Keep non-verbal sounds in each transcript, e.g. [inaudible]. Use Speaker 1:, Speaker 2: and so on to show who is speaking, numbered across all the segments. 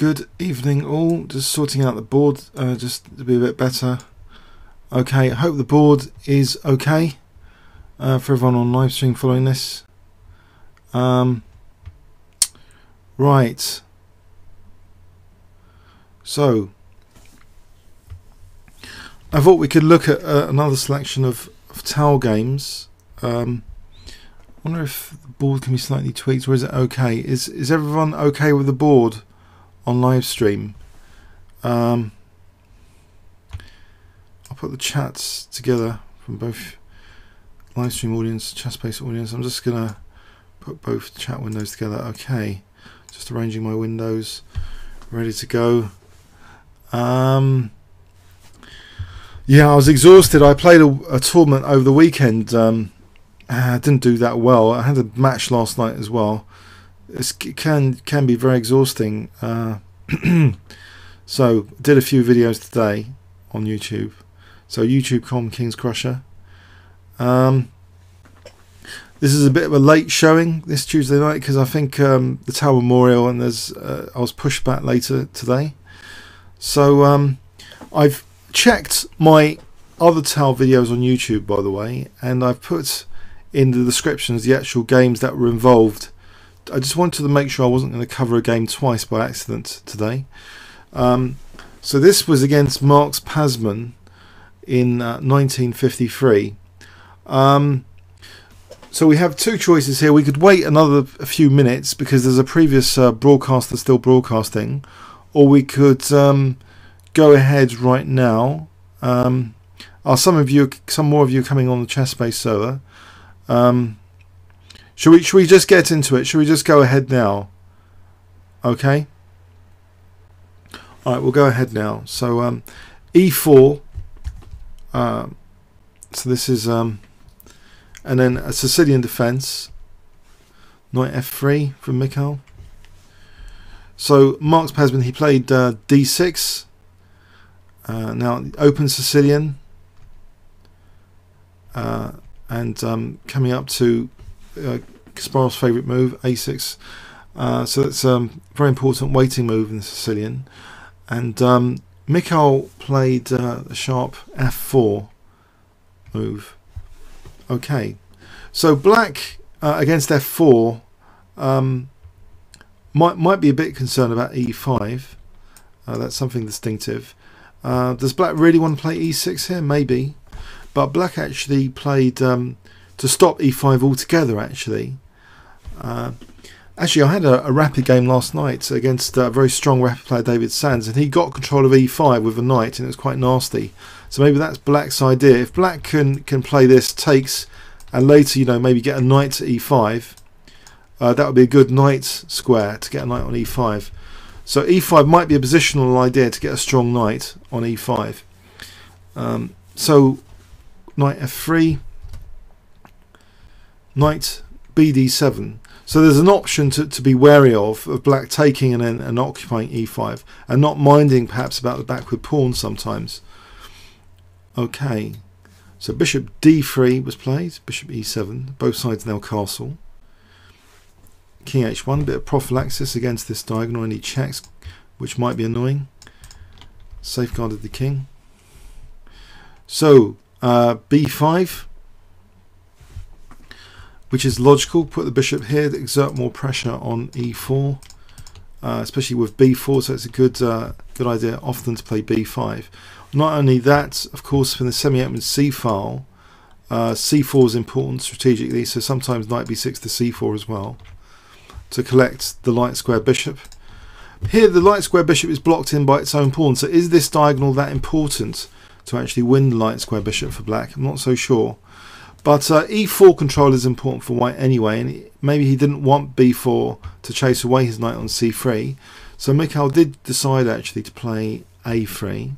Speaker 1: Good evening, all. Just sorting out the board uh, just to be a bit better. Okay, I hope the board is okay uh, for everyone on live stream following this. Um, right. So, I thought we could look at uh, another selection of, of Tal games. Um, I wonder if the board can be slightly tweaked, or is it okay? Is is everyone okay with the board on live stream? Um, I'll put the chats together from both live stream audience, chat space audience. I'm just gonna put both chat windows together. Okay, just arranging my windows, ready to go. Um, yeah, I was exhausted. I played a, a tournament over the weekend. Um, I didn't do that well. I had a match last night as well. It can can be very exhausting. Uh, [clears throat] so did a few videos today on YouTube. So YouTube.com Kingscrusher. Um, this is a bit of a late showing this Tuesday night because I think um, the Tal Memorial and there's uh, I was pushed back later today. So um, I've checked my other Tal videos on YouTube by the way, and I've put in the descriptions the actual games that were involved. I just wanted to make sure I wasn't going to cover a game twice by accident today. Um, so this was against Marks Pasman in uh, 1953. Um, so we have two choices here. We could wait another a few minutes because there's a previous uh, broadcaster still broadcasting, or we could um, go ahead right now. Um, are some of you, some more of you, coming on the ChessBase server? Um, should we should we just get into it? Should we just go ahead now? Okay. All right, we'll go ahead now. So um, E4. Uh, so this is um, and then a Sicilian defence. Knight F3 from Mikhail. So Marks Pasman he played uh, D6. Uh, now open Sicilian. Uh, and um, coming up to uh, Kasparov's favourite move, a6. Uh, so that's a um, very important waiting move in the Sicilian. And um, Mikhail played uh, the sharp f4 move. Okay, so black uh, against f4 um, might might be a bit concerned about e5. Uh, that's something distinctive. Uh, does black really want to play e6 here? Maybe. But black actually played um, to stop e5 altogether, actually. Uh, actually, I had a, a, rapid game last night against a very strong rapid player, David Sands, and he got control of e5 with a knight, and it was quite nasty. So maybe that's black's idea. If black can, can play this, takes, and later, you know, maybe get a knight to e5, uh, that would be a good knight square to get a knight on e5. So e5 might be a positional idea to get a strong knight on e5. Um, so knight f3, knight bd7. So there's an option to, to be wary of, of black taking and and occupying e5, and not minding perhaps about the backward pawn sometimes. Okay, so bishop d3 was played, bishop e7, both sides now castle. King h1, bit of prophylaxis against this diagonal, any checks, which might be annoying. Safeguarded the king. So uh, b5, which is logical. Put the bishop here to exert more pressure on e4, uh, especially with b4. So it's a good uh, good idea often to play b5. Not only that, of course, for the semi-open c file, uh, c4 is important strategically. So sometimes knight b6 to c4 as well to collect the light square bishop. Here the light square bishop is blocked in by its own pawn. So is this diagonal that important? to actually win the light square bishop for black. I'm not so sure. But uh, e4 control is important for white anyway, and maybe he didn't want b4 to chase away his knight on c3. So Mikhail did decide actually to play a3.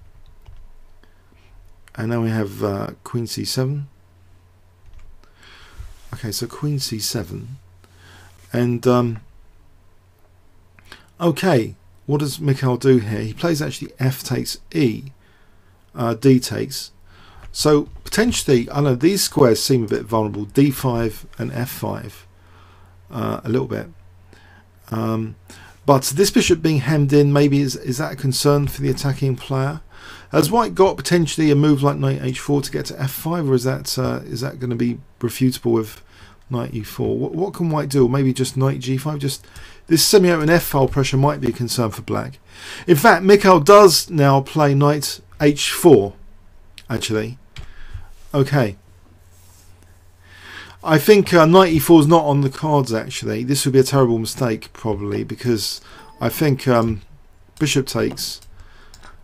Speaker 1: And now we have uh, queen c7. Okay, so queen c7. And, um, okay, what does Mikhail do here? He plays actually f takes e uh, d takes. So potentially, I know these squares seem a bit vulnerable, d5 and f5, uh, a little bit. Um, But this bishop being hemmed in, maybe is, is that a concern for the attacking player? Has white got potentially a move like knight h4 to get to f5, or is that uh, is that going to be refutable with knight e4? What, what can white do? Or maybe just knight g5? Just this semi-open f-file pressure might be a concern for black. In fact, Mikhail does now play knight h4, actually. Okay. I think uh, knight e4 is not on the cards actually. This would be a terrible mistake probably because I think um, bishop takes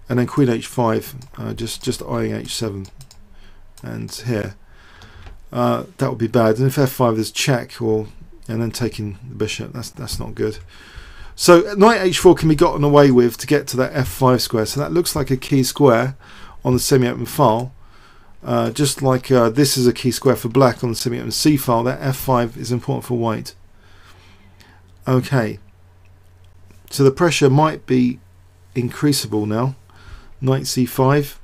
Speaker 1: and then queen h5 uh, just just eyeing h7 and here uh, that would be bad. And if f5 is check or and then taking the bishop that's that's not good. So knight h4 can be gotten away with to get to that f5 square. So that looks like a key square on the semi-open file uh, just like uh, this is a key square for black on the semi-open C file, that F5 is important for white. Okay, so the pressure might be increasable now. Knight C5.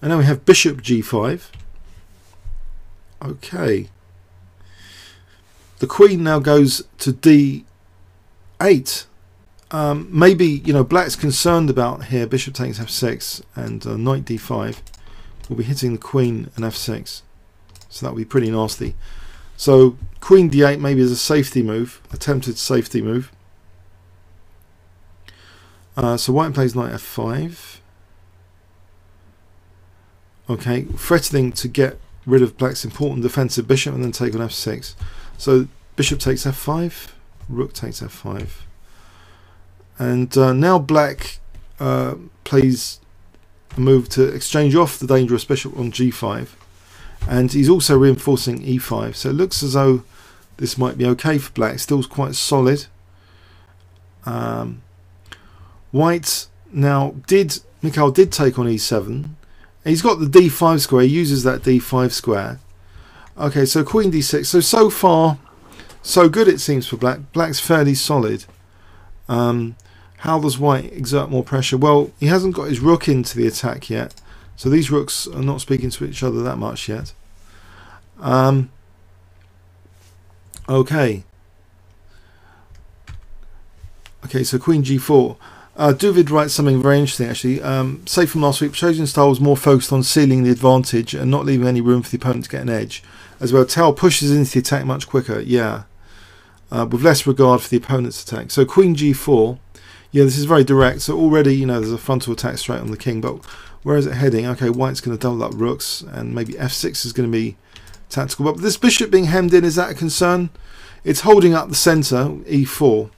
Speaker 1: And now we have Bishop G5. Okay. The Queen now goes to D8. Um, maybe you know black's concerned about here bishop takes f6 and uh, knight d5 will be hitting the queen and f6 so that would be pretty nasty. So queen d8 maybe is a safety move attempted safety move. Uh, so white plays knight f5 okay threatening to get rid of black's important defensive bishop and then take on f6 so bishop takes f5 rook takes f5 and uh, now black uh, plays a move to exchange off the dangerous bishop on g5 and he's also reinforcing e5 so it looks as though this might be okay for black. Still quite solid. Um, white now did Mikhail did take on e7 he's got the d5 square. He uses that d5 square. Okay so queen d6 so so far so good it seems for black. Black's fairly solid. Um, how does white exert more pressure? Well, he hasn't got his rook into the attack yet. So these rooks are not speaking to each other that much yet. Um, okay. Okay, so queen g4. Uh, Duvid writes something very interesting actually. Um, say from last week, Chosen style was more focused on sealing the advantage and not leaving any room for the opponent to get an edge. As well, Tal pushes into the attack much quicker, yeah. Uh, with less regard for the opponent's attack. So queen g4 yeah, this is very direct. So already, you know, there's a frontal attack straight on the king. But where is it heading? Okay, white's going to double up rooks, and maybe f6 is going to be tactical. But this bishop being hemmed in, is that a concern? It's holding up the centre, e4.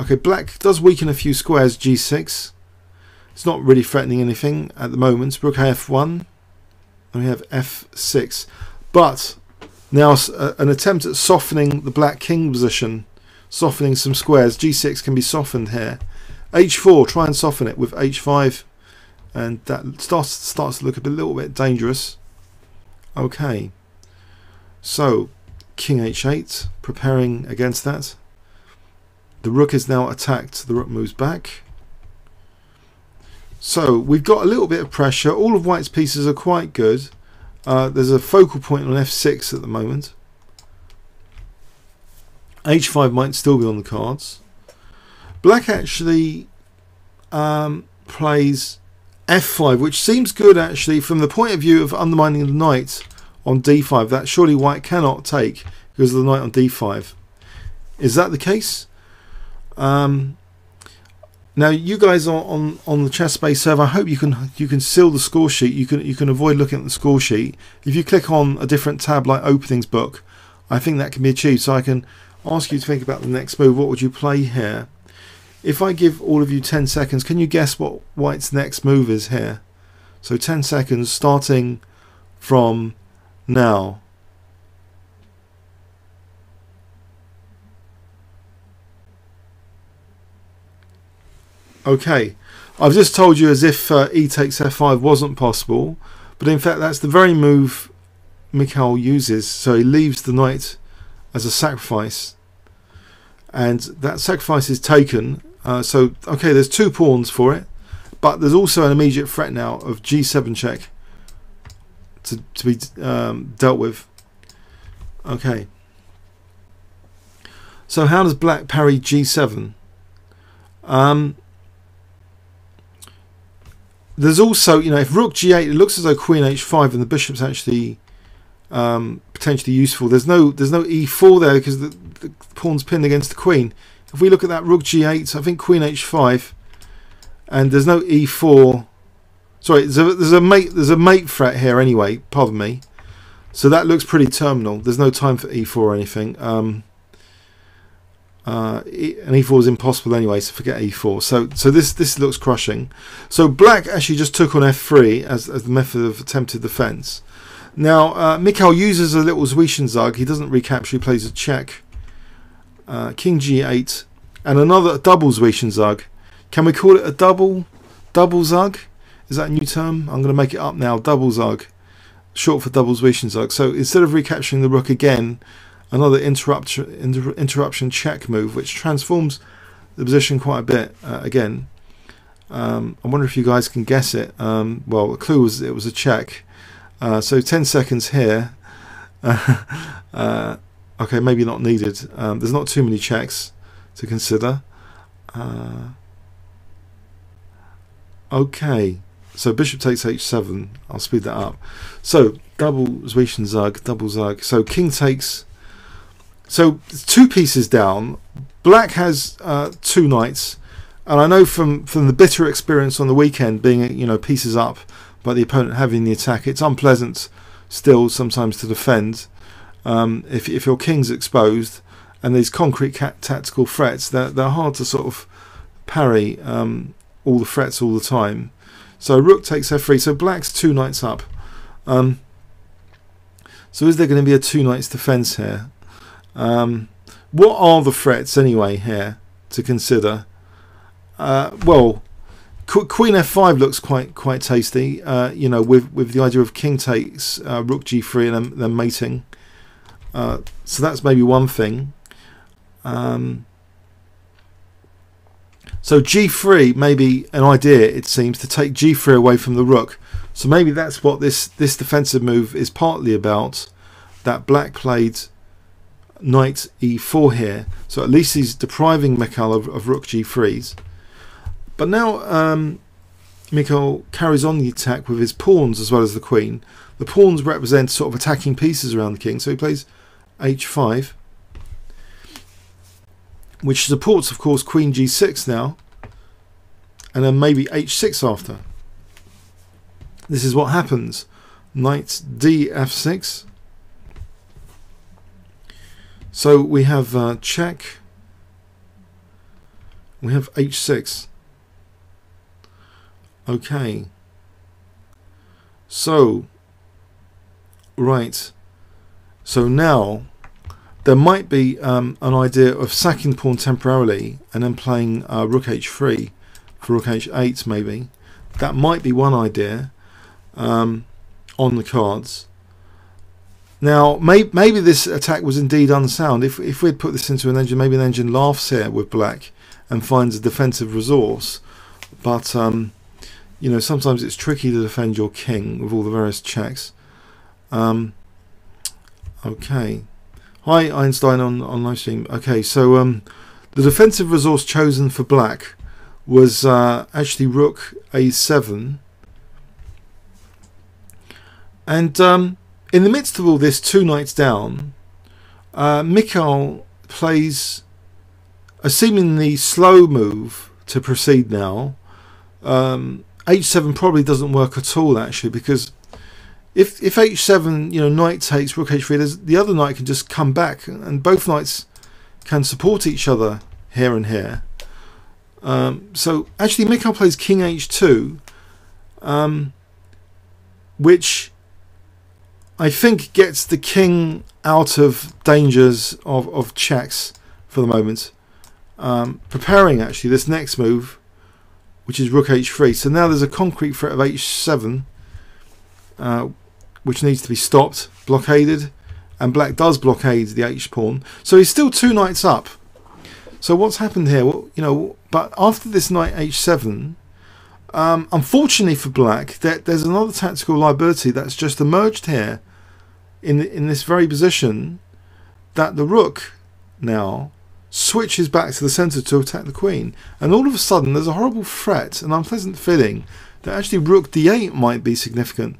Speaker 1: Okay, black does weaken a few squares, g6. It's not really threatening anything at the moment. Rook f1. And we have f6. But now uh, an attempt at softening the black king position, softening some squares. g6 can be softened here h4 try and soften it with h5 and that starts starts to look a little bit dangerous. Okay. So king h8 preparing against that. The rook is now attacked. The rook moves back. So we've got a little bit of pressure. All of white's pieces are quite good. Uh, there's a focal point on f6 at the moment. H5 might still be on the cards Black actually um, plays f5, which seems good actually from the point of view of undermining the knight on d5. That surely white cannot take because of the knight on d5. Is that the case? Um, now you guys are on on the ChessBase server. I hope you can you can seal the score sheet. You can you can avoid looking at the score sheet if you click on a different tab like openings book. I think that can be achieved. So I can ask you to think about the next move. What would you play here? If I give all of you 10 seconds, can you guess what White's next move is here? So 10 seconds starting from now. Okay, I've just told you as if uh, e takes f5 wasn't possible, but in fact that's the very move Mikhail uses. So he leaves the knight as a sacrifice, and that sacrifice is taken, uh, so, okay, there's two pawns for it, but there's also an immediate threat now of g7 check to, to be um, dealt with. Okay. So how does black parry g7? Um, there's also, you know, if rook g8, it looks as though queen h5 and the bishop's actually um, potentially useful. There's no there's no e4 there because the, the pawn's pinned against the queen. If we look at that rook g8, I think queen h5, and there's no e4. Sorry, there's a, there's a mate there's a mate threat here anyway. Pardon me. So that looks pretty terminal. There's no time for e4 or anything. Um, uh, and e4 is impossible anyway, so forget e4. So so this this looks crushing. So black actually just took on f3 as, as the method of attempted defense. Now uh, Mikhail uses a little Zwischenzug. He doesn't recapture. He plays a check. Uh, king g8 and another double Zwischenzug. Can we call it a double double Zug? Is that a new term? I'm going to make it up now. Double Zug, short for double Zwischenzug. So instead of recapturing the rook again, another interruption inter interruption check move, which transforms the position quite a bit. Uh, again, um, I wonder if you guys can guess it. Um, well, the clue was it was a check. Uh, so 10 seconds here. [laughs] uh, okay, maybe not needed. Um, there's not too many checks to consider. Uh, okay, so bishop takes h7. I'll speed that up. So double Zwischenzug, double Zug. So king takes so two pieces down. Black has uh, two knights, and I know from from the bitter experience on the weekend, being you know pieces up by the opponent having the attack, it's unpleasant still sometimes to defend. Um, if if your king's exposed and these concrete tactical threats, they're they're hard to sort of parry um, all the threats all the time. So rook takes f3. So black's two knights up. Um, so is there going to be a two knights defense here? Um, what are the threats anyway here to consider? Uh, well, Queen f5 looks quite quite tasty. Uh, you know, with with the idea of king takes uh, rook g3 and then, then mating. Uh, so that's maybe one thing. Um, so g3 may be an idea. It seems to take g3 away from the rook. So maybe that's what this this defensive move is partly about. That black played knight e4 here. So at least he's depriving Mikhail of, of rook g3s. But now um, Mikhail carries on the attack with his pawns as well as the queen. The pawns represent sort of attacking pieces around the king. So he plays h5, which supports, of course, queen g6 now. And then maybe h6 after. This is what happens. Knight d f6 so we have uh, check. We have h6. Okay. So, right. So now there might be um, an idea of sacking pawn temporarily and then playing uh, rook h3 for rook h8 maybe. That might be one idea um, on the cards. Now, may, maybe this attack was indeed unsound. If, if we'd put this into an engine, maybe an engine laughs here with black and finds a defensive resource. But, um, you know, sometimes it's tricky to defend your king with all the various checks. Um, okay. Hi, Einstein on, on live stream. Okay, so um, the defensive resource chosen for black was uh, actually rook a7. And... Um, in the midst of all this, two knights down, uh, Mikhail plays a seemingly slow move to proceed now. Um, h7 probably doesn't work at all actually because if if h7 you know knight takes rook h3 there's, the other knight can just come back and both knights can support each other here and here um, so actually Mikhail plays king h2 um, which I think gets the king out of dangers of, of checks for the moment. Um, preparing actually this next move, which is rook h3. So now there's a concrete threat of h7, uh, which needs to be stopped, blockaded, and black does blockade the h pawn. So he's still two knights up. So what's happened here? Well, you know, but after this knight h7, um, unfortunately for black, there, there's another tactical liability that's just emerged here in in this very position that the rook now switches back to the centre to attack the queen. And all of a sudden, there's a horrible threat, an unpleasant feeling that actually rook d8 might be significant.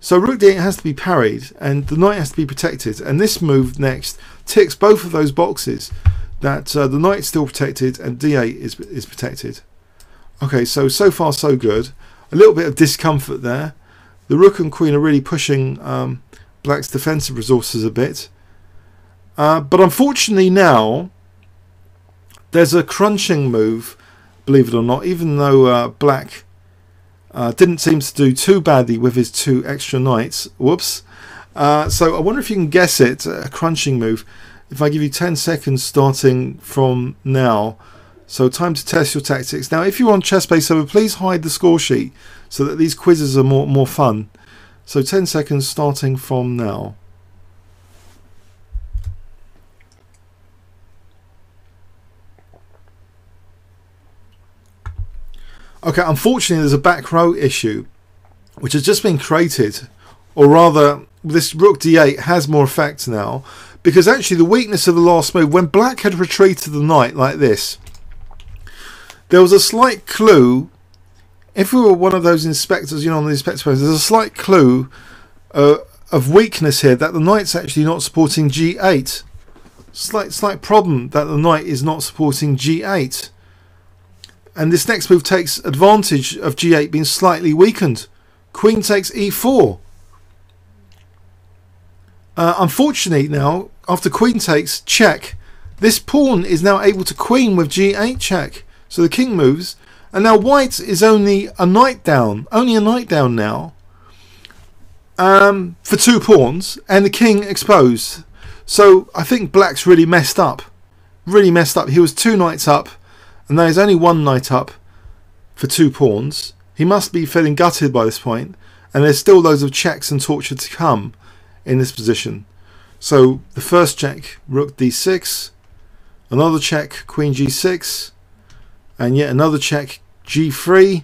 Speaker 1: So rook d8 has to be parried, and the knight has to be protected. And this move next ticks both of those boxes, that uh, the knight's still protected and d8 is, is protected. Okay, so so far so good. A little bit of discomfort there. The rook and queen are really pushing um, black's defensive resources a bit. Uh, but unfortunately now, there's a crunching move, believe it or not, even though uh, black uh, didn't seem to do too badly with his two extra knights. Whoops. Uh, so I wonder if you can guess it, a crunching move. If I give you 10 seconds starting from now. So time to test your tactics. Now if you're on ChessBase Server, please hide the score sheet so that these quizzes are more, more fun. So 10 seconds starting from now. Okay, unfortunately, there's a back row issue which has just been created, or rather, this rook d8 has more effect now because actually, the weakness of the last move when black had retreated the knight like this, there was a slight clue. If we were one of those inspectors, you know, on the inspector post, there's a slight clue uh, of weakness here that the knight's actually not supporting g8. Slight, slight problem that the knight is not supporting g8. And this next move takes advantage of g8 being slightly weakened. Queen takes e4. Uh, unfortunately now, after queen takes check, this pawn is now able to queen with g8 check. So the king moves. And now white is only a knight down. Only a knight down now. Um, for two pawns. And the king exposed. So I think black's really messed up. Really messed up. He was two knights up and there is only one knight up for two pawns. He must be feeling gutted by this point, and there's still loads of checks and torture to come in this position. So the first check, rook d6, another check, queen g6, and yet another check, g3,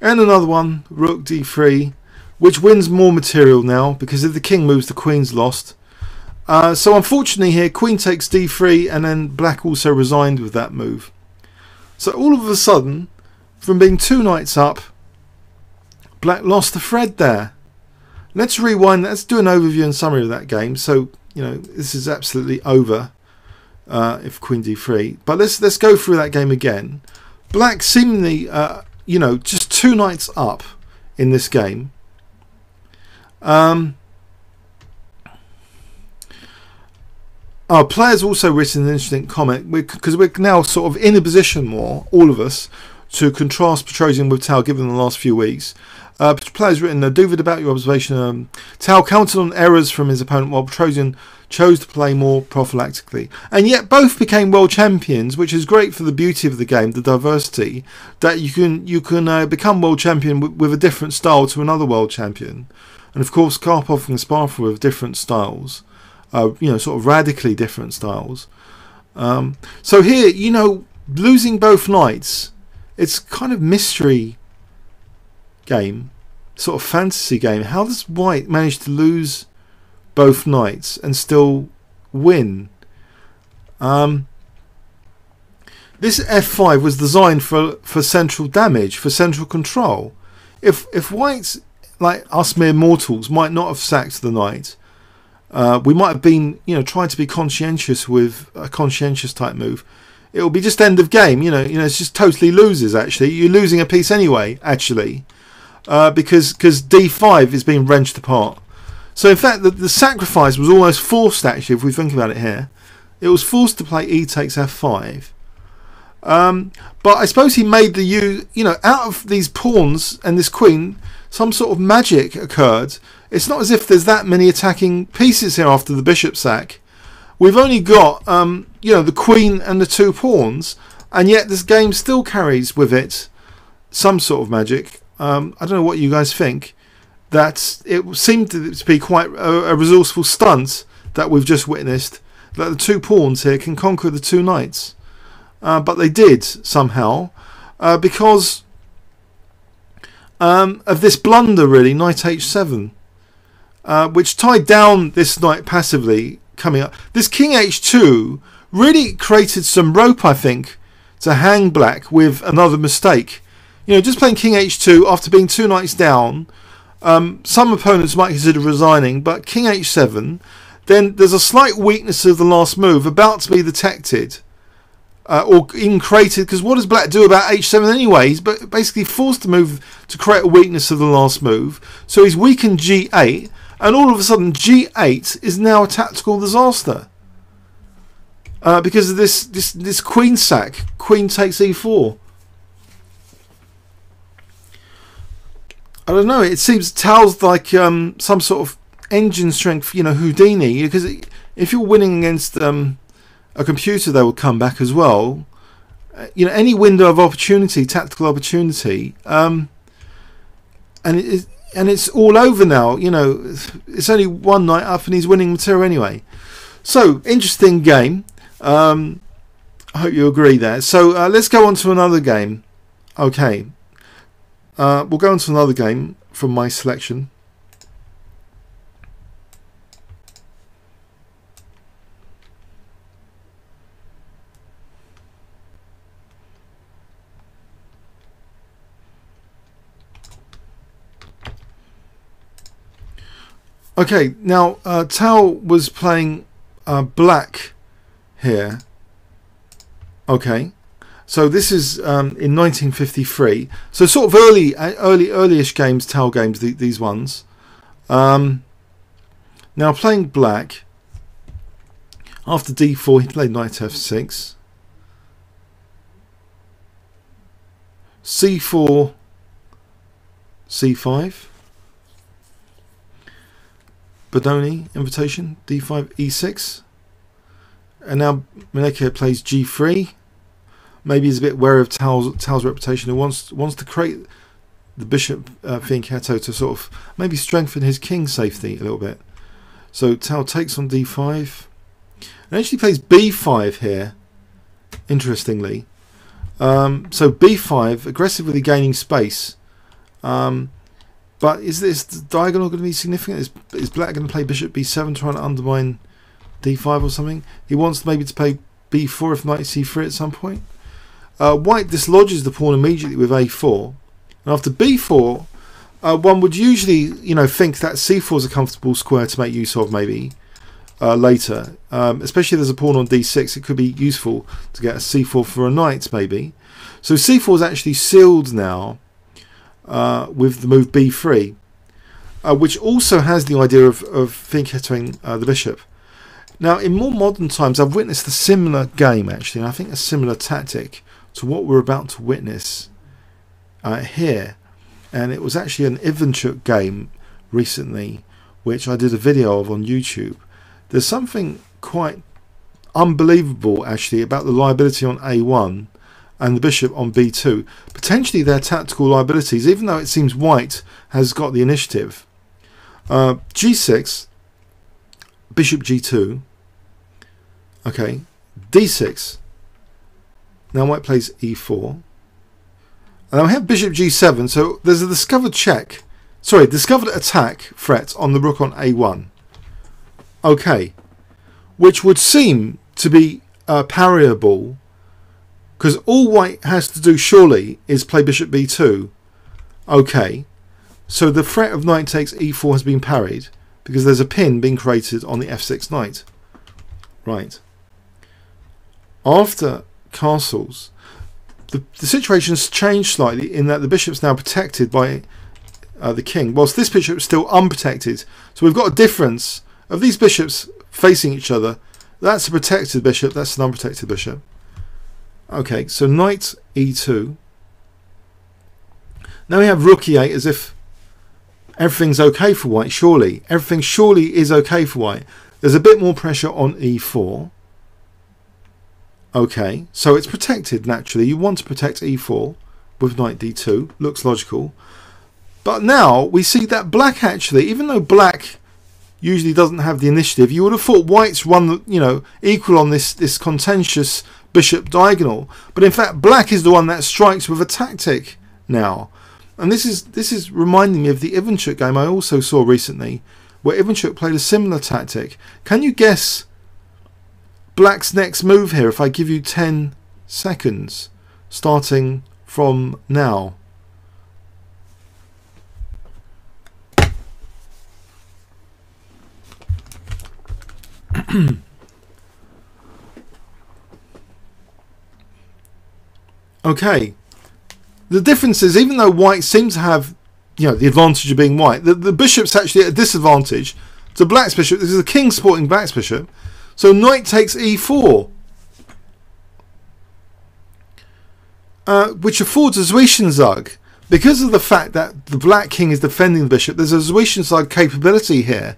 Speaker 1: and another one, rook d3, which wins more material now because if the king moves, the queen's lost. Uh, so unfortunately here, queen takes d3, and then black also resigned with that move. So all of a sudden, from being two knights up, Black lost the thread there. Let's rewind. Let's do an overview and summary of that game. So you know this is absolutely over uh, if Queen d3. But let's let's go through that game again. Black seemingly, uh, you know, just two knights up in this game. Um, Our players also written an interesting comment because we're, we're, now sort of in a position more, all of us, to contrast Petrosian with Tal given the last few weeks. Uh, players written a Duvid about your observation. Um, Tal counted on errors from his opponent while Petrosian chose to play more prophylactically. And yet both became world champions, which is great for the beauty of the game, the diversity, that you can you can uh, become world champion with, with, a different style to another world champion. And of course, Karpov and Kasparov with different styles uh, you know, sort of radically different styles. Um, so here, you know, losing both knights, it's kind of mystery game, sort of fantasy game. How does White manage to lose both knights and still win? Um, this f5 was designed for for central damage, for central control. If if White's like us mere mortals might not have sacked the knight, uh, we might have been, you know, trying to be conscientious with a conscientious type move. It will be just end of game. You know, you know, it's just totally loses. Actually, you're losing a piece anyway. Actually, uh, because because D5 is being wrenched apart. So in fact, the, the sacrifice was almost forced. Actually, if we think about it here, it was forced to play E takes F5. Um, but I suppose he made the you you know out of these pawns and this queen, some sort of magic occurred it's not as if there's that many attacking pieces here after the bishop sack. We've only got, um, you know, the queen and the two pawns, and yet this game still carries with it some sort of magic. Um, I don't know what you guys think. That it seemed to be quite a, a resourceful stunt that we've just witnessed. That the two pawns here can conquer the two knights, uh, but they did somehow uh, because um, of this blunder, really. Knight h7 uh, which tied down this knight passively coming up. This king h2 really created some rope, I think, to hang black with another mistake. You know, just playing king h2 after being two knights down, um, some opponents might consider resigning, but king h7, then there's a slight weakness of the last move about to be detected. Uh, or even created because what does black do about h7 anyway he's basically forced to move to create a weakness of the last move so he's weakened g8 and all of a sudden g8 is now a tactical disaster uh, because of this this this queen sack. Queen takes e4. I don't know. It seems Tal's like um, some sort of engine strength, you know, Houdini. Because if you're winning against um, a computer, they will come back as well. Uh, you know, any window of opportunity, tactical opportunity, um, and it is, and it's all over now. You know, it's only one knight up, and he's winning material anyway. So interesting game. Um, I hope you agree there. So uh, let's go on to another game. Okay. Uh, we'll go on to another game from my selection. Okay, now uh, Tal was playing uh, black here. Okay, so this is um, in 1953. So sort of early, uh, early, earlyish games, Tal games. The, these ones. Um, now playing black. After d4, he played knight f6. c4, c5. Benoni invitation, d5, e6. And now Mileika plays g3. Maybe he's a bit wary of Tal's, Tal's reputation and wants wants to create the bishop uh, Fianchetto to sort of maybe strengthen his king safety a little bit. So Tal takes on d5. And actually plays b5 here, interestingly. Um, so b5, aggressively gaining space. Um, but is this diagonal going to be significant? Is, is black going to play bishop b7 trying to undermine d5 or something. He wants maybe to play b4 if knight c3 at some point. Uh, white dislodges the pawn immediately with a4. And after b4, uh, one would usually, you know, think that c4 is a comfortable square to make use of maybe uh, later. Um, especially if there's a pawn on d6, it could be useful to get a c4 for a knight maybe. So c4 is actually sealed now uh, with the move b3, uh, which also has the idea of, of fianchettoing uh, the bishop. Now, in more modern times, I've witnessed a similar game actually, and I think a similar tactic to what we're about to witness uh, here. And it was actually an Ivanchuk game recently, which I did a video of on YouTube. There's something quite unbelievable actually about the liability on A1 and the bishop on B2. Potentially their tactical liabilities, even though it seems white has got the initiative. Uh, G6, bishop G2, Okay, d6. Now white plays e4. And I have bishop g7, so there's a discovered check. Sorry, discovered attack threat on the rook on a1. Okay, which would seem to be uh, parryable because all white has to do surely is play bishop b2. Okay, so the threat of knight takes e4 has been parried because there's a pin being created on the f6 knight. Right after castles, the, the situation's changed slightly in that the bishop's now protected by uh, the king, whilst this bishop's still unprotected. So we've got a difference of these bishops facing each other. That's a protected bishop, that's an unprotected bishop. Okay, so knight e2. Now we have rook e8 as if everything's okay for white, surely. Everything surely is okay for white. There's a bit more pressure on e4. Okay, so it's protected naturally. You want to protect e4 with knight d2. Looks logical. But now we see that black actually, even though black usually doesn't have the initiative, you would have thought white's run, you know, equal on this, this contentious bishop diagonal. But in fact, black is the one that strikes with a tactic now. And this is this is reminding me of the Ivanchuk game I also saw recently, where Ivanchuk played a similar tactic. Can you guess black's next move here if I give you 10 seconds starting from now? [clears throat] okay. The difference is, even though white seems to have, you know, the advantage of being white, the, the bishop's actually at a disadvantage to black's bishop. This is a king supporting black's bishop. So knight takes e4. Uh, which affords a Zwischenzug. Because of the fact that the black king is defending the bishop, there's a Zwischenzug capability here.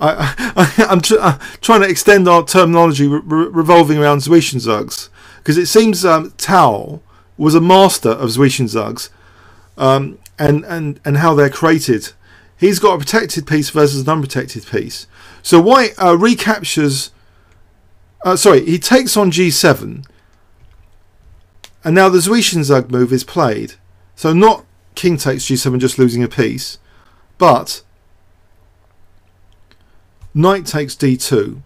Speaker 1: I, [laughs] am tr trying to extend our terminology re revolving around Zwischenzugs because it seems um, Tal was a master of Zwischenzugs um, and, and, and how they're created. He's got a protected piece versus an unprotected piece. So White uh, recaptures, uh, sorry, he takes on G7 and now the Zwischenzug move is played. So not King takes G7 just losing a piece, but Knight takes d2.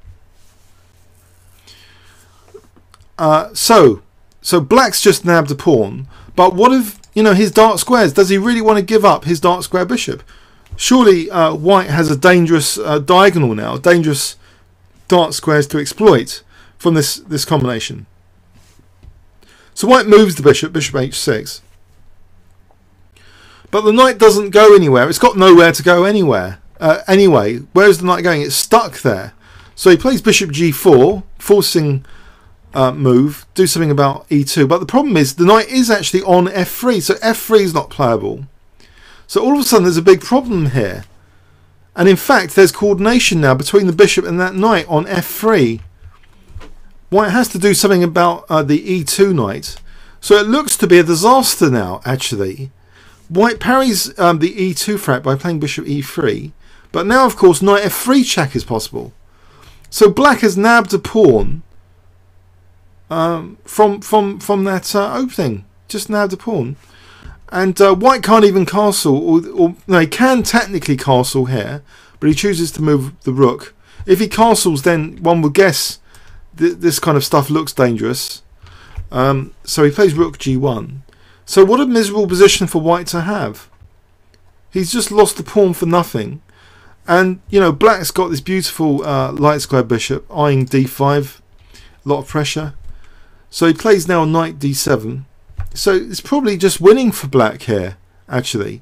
Speaker 1: Uh, so, so black's just nabbed a pawn. But what if, you know, his dark squares? Does he really want to give up his dark square bishop? Surely uh, white has a dangerous uh, diagonal now, dangerous dark squares to exploit from this, this combination. So white moves the bishop, bishop h6. But the knight doesn't go anywhere. It's got nowhere to go anywhere. Uh, anyway, where's the knight going? It's stuck there. So he plays bishop g4, forcing uh, move, do something about e2. But the problem is the knight is actually on f3, so f3 is not playable. So all of a sudden there's a big problem here. And in fact, there's coordination now between the bishop and that knight on f3. White has to do something about uh, the e2 knight. So it looks to be a disaster now, actually. White parries um, the e2 threat by playing bishop e3. But now, of course, knight f3 check is possible. So black has nabbed a pawn um, from from from that uh, opening. Just now a pawn. And uh, white can't even castle, or, or no, he can technically castle here, but he chooses to move the rook. If he castles, then one would guess th this kind of stuff looks dangerous. Um, so he plays rook g1. So what a miserable position for white to have. He's just lost the pawn for nothing. And, you know, black's got this beautiful uh, light square bishop eyeing d5. A lot of pressure. So he plays now knight d7. So it's probably just winning for black here, actually.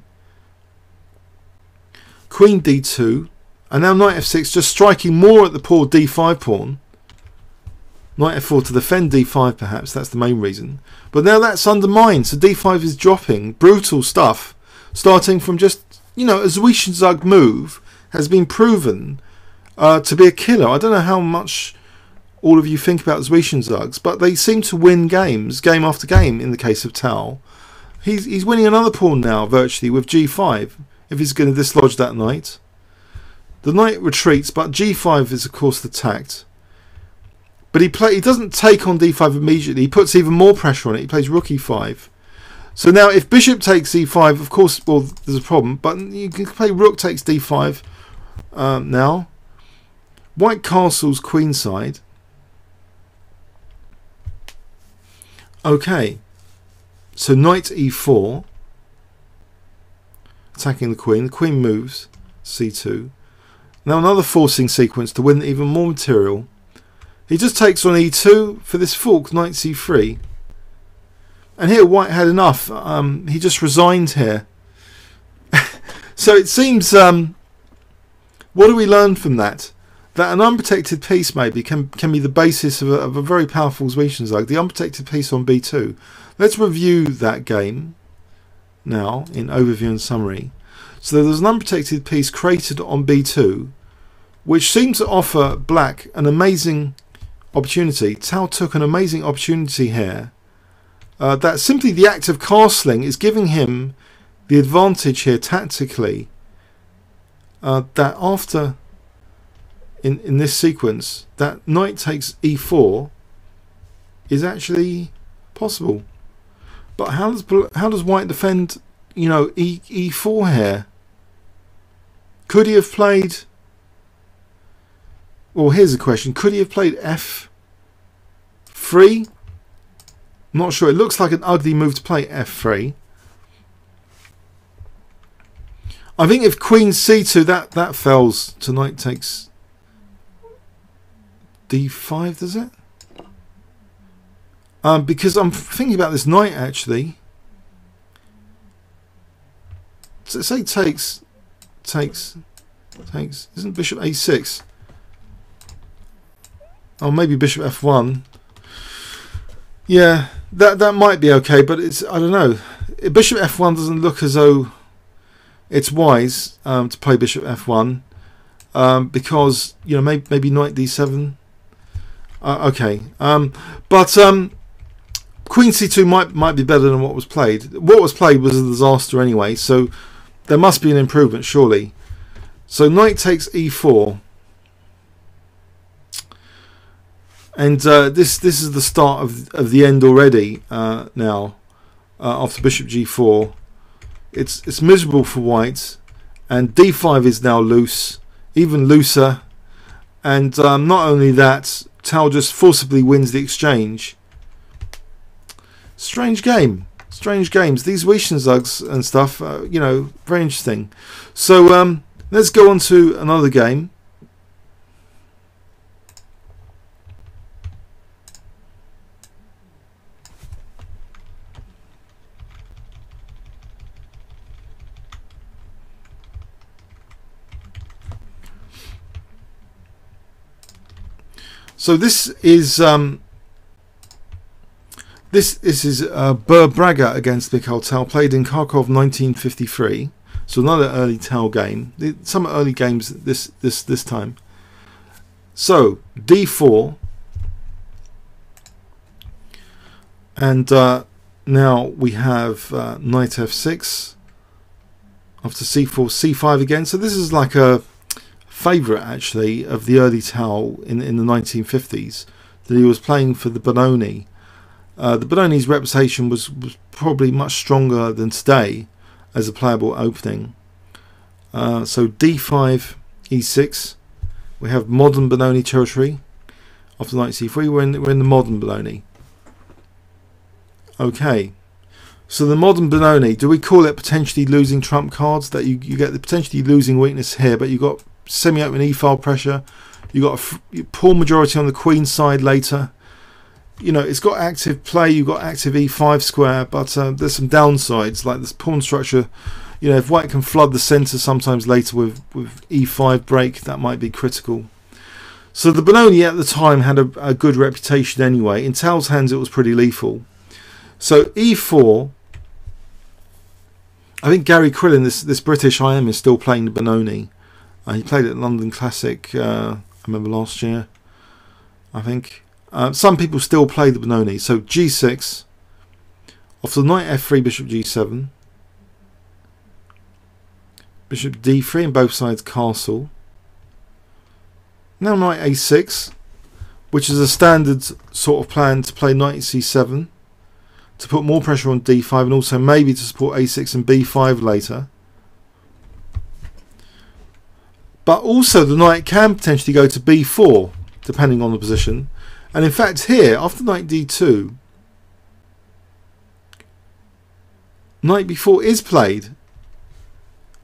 Speaker 1: Queen d2. And now knight f6 just striking more at the poor d5 pawn. Knight f4 to defend d5 perhaps, that's the main reason. But now that's undermined, so d5 is dropping. Brutal stuff. Starting from just, you know, a Zwischenzug move has been proven uh, to be a killer. I don't know how much all of you think about Zwischenzugs, but they seem to win games, game after game, in the case of Tal. He's, he's winning another pawn now, virtually, with g5, if he's going to dislodge that knight. The knight retreats, but g5 is, of course, attacked. But he play, he doesn't take on d5 immediately. He puts even more pressure on it. He plays rook e5. So now if bishop takes e5, of course, well, there's a problem. But you can play rook takes d5 um, now. White castles queenside. Okay. So knight e4. Attacking the queen. The queen moves. c2. Now another forcing sequence to win even more material. He just takes on e2 for this fork, knight c3. And here white had enough. Um, he just resigned here. [laughs] so it seems um, what do we learn from that? That an unprotected piece maybe can can be the basis of a, of a very powerful Zwischenzug. The unprotected piece on b2. Let's review that game now in overview and summary. So there's an unprotected piece created on b2 which seemed to offer black an amazing opportunity. Tal took an amazing opportunity here. Uh, that simply the act of castling is giving him the advantage here tactically uh, that after in in this sequence that knight takes e4 is actually possible but how does how does white defend you know e e4 here could he have played well here's a question could he have played f f3. I'm not sure. It looks like an ugly move to play f3. I think if queen c2, that, that fails. Tonight takes d5, does it? Um, because I'm thinking about this knight actually. So say takes, takes, takes. Isn't bishop a6? Oh, maybe bishop f1. Yeah, that that might be okay, but it's I don't know. Bishop f1 doesn't look as though it's wise um, to play bishop f1 um, because you know maybe maybe knight d7. Uh, okay, um, but um, queen c2 might might be better than what was played. What was played was a disaster anyway, so there must be an improvement surely. So knight takes e4. And uh, this this is the start of, of the end already uh, now uh, after bishop g4 it's it's miserable for white and d5 is now loose even looser and um, not only that Tal just forcibly wins the exchange. Strange game. Strange games. These zwischenzugs and stuff uh, you know very interesting. So um, let's go on to another game So this is um, this this is uh, Ber Braga against Mikhail Tal, played in Kharkov 1953. So another early Tal game. Some early games this this this time. So d4, and uh, now we have uh, knight f6 after c4, c5 again. So this is like a favourite actually of the early Tal in in the 1950s that he was playing for the Benoni. Uh, the Benoni's reputation was, was probably much stronger than today as a playable opening. Uh, so d5, e6. We have modern Benoni territory. After knight c3, we're in, we're in the modern Benoni. Okay. So the modern Benoni, do we call it potentially losing trump cards? That you, you get the potentially losing weakness here, but you've got semi-open e-file pressure. You've got a poor majority on the queen side later. You know, it's got active play, you've got active e5 square, but uh, there's some downsides, like this pawn structure. You know, if white can flood the centre sometimes later with, with e5 break, that might be critical. So the Benoni at the time had a, a good reputation anyway. In Tal's hands, it was pretty lethal. So e4, I think Gary Quillan, this, this British IM, is still playing the Benoni. Uh, he played at London Classic, uh, I remember last year, I think. Uh, some people still play the Benoni. So g6, off the knight f3, bishop g7, bishop d3, and both sides castle. Now knight a6, which is a standard sort of plan to play knight c7 to put more pressure on d5 and also maybe to support a6 and b5 later. But also the knight can potentially go to b4, depending on the position. And in fact here, after knight d2, knight b4 is played.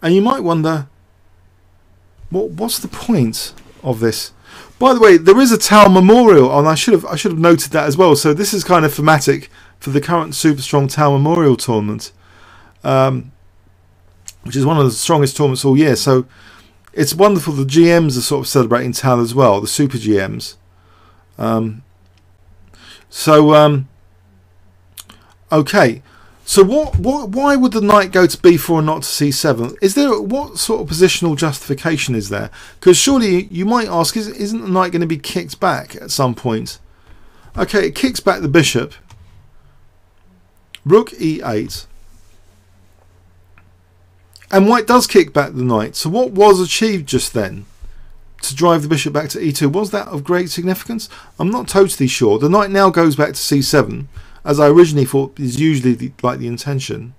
Speaker 1: And you might wonder, what what's the point of this? By the way, there is a Tal Memorial, and I should have I should have noted that as well. So this is kind of thematic for the current Super Strong Tal Memorial tournament, um, which is one of the strongest tournaments all year. So it's wonderful. The GMs are sort of celebrating Tal as well, the super GMs. Um, so, um, okay. So, what, what, why would the knight go to b4 and not to c7? Is there what sort of positional justification is there? Because surely you might ask, is, isn't the knight going to be kicked back at some point? Okay, it kicks back the bishop. Rook e8. And white does kick back the knight. So what was achieved just then to drive the bishop back to e2? Was that of great significance? I'm not totally sure. The knight now goes back to c7, as I originally thought is usually the, like the intention.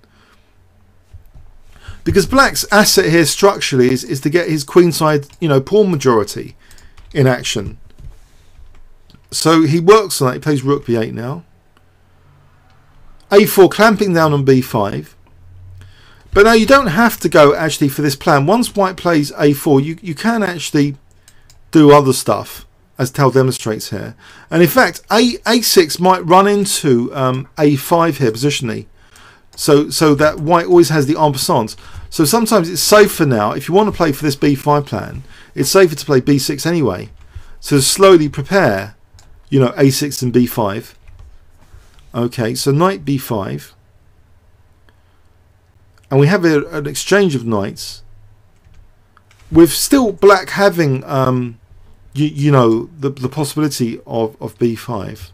Speaker 1: Because black's asset here structurally is, is to get his queenside, you know, pawn majority in action. so he works on that. He plays rook b8 now. a4 clamping down on b5. But now you don't have to go actually for this plan. Once white plays a4, you, you can actually do other stuff, as Tal demonstrates here. And in fact, a, a6 might run into um, a5 here positionally. So, so that white always has the passant. So sometimes it's safer now, if you want to play for this b5 plan, it's safer to play b6 anyway. So slowly prepare, you know, a6 and b5. Okay, so knight b5 and we have a, an exchange of knights with still black having um, you, you know the, the possibility of, of b5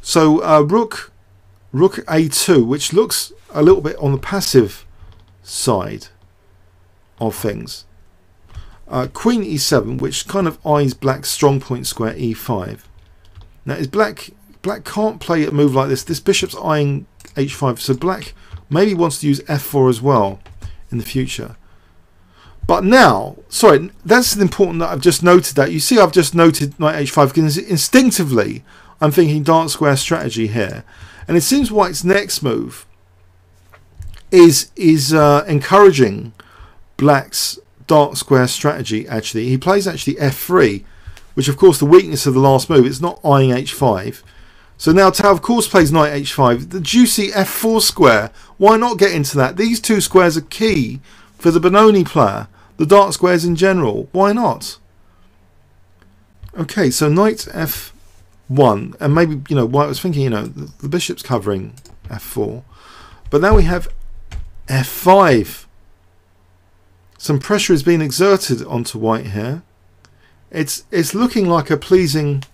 Speaker 1: so uh, rook rook a2 which looks a little bit on the passive side of things. Uh, queen e7 which kind of eyes black's strong point square e5 now is black black can't play a move like this this bishop's eyeing h5. So black maybe wants to use f4 as well in the future. But now, sorry, that's important that I've just noted that. You see I've just noted knight h5 because instinctively I'm thinking dark square strategy here. And it seems White's next move is is uh, encouraging Black's dark square strategy actually. He plays actually f3, which of course the weakness of the last move, it's not eyeing h5. So now Tal of course plays knight h5. The juicy f4 square. Why not get into that? These two squares are key for the Benoni player. The dark squares in general. Why not? Okay, so knight f1. And maybe, you know, White was thinking, you know, the, the bishop's covering f4. But now we have f5. Some pressure is being exerted onto White here. It's, it's looking like a pleasing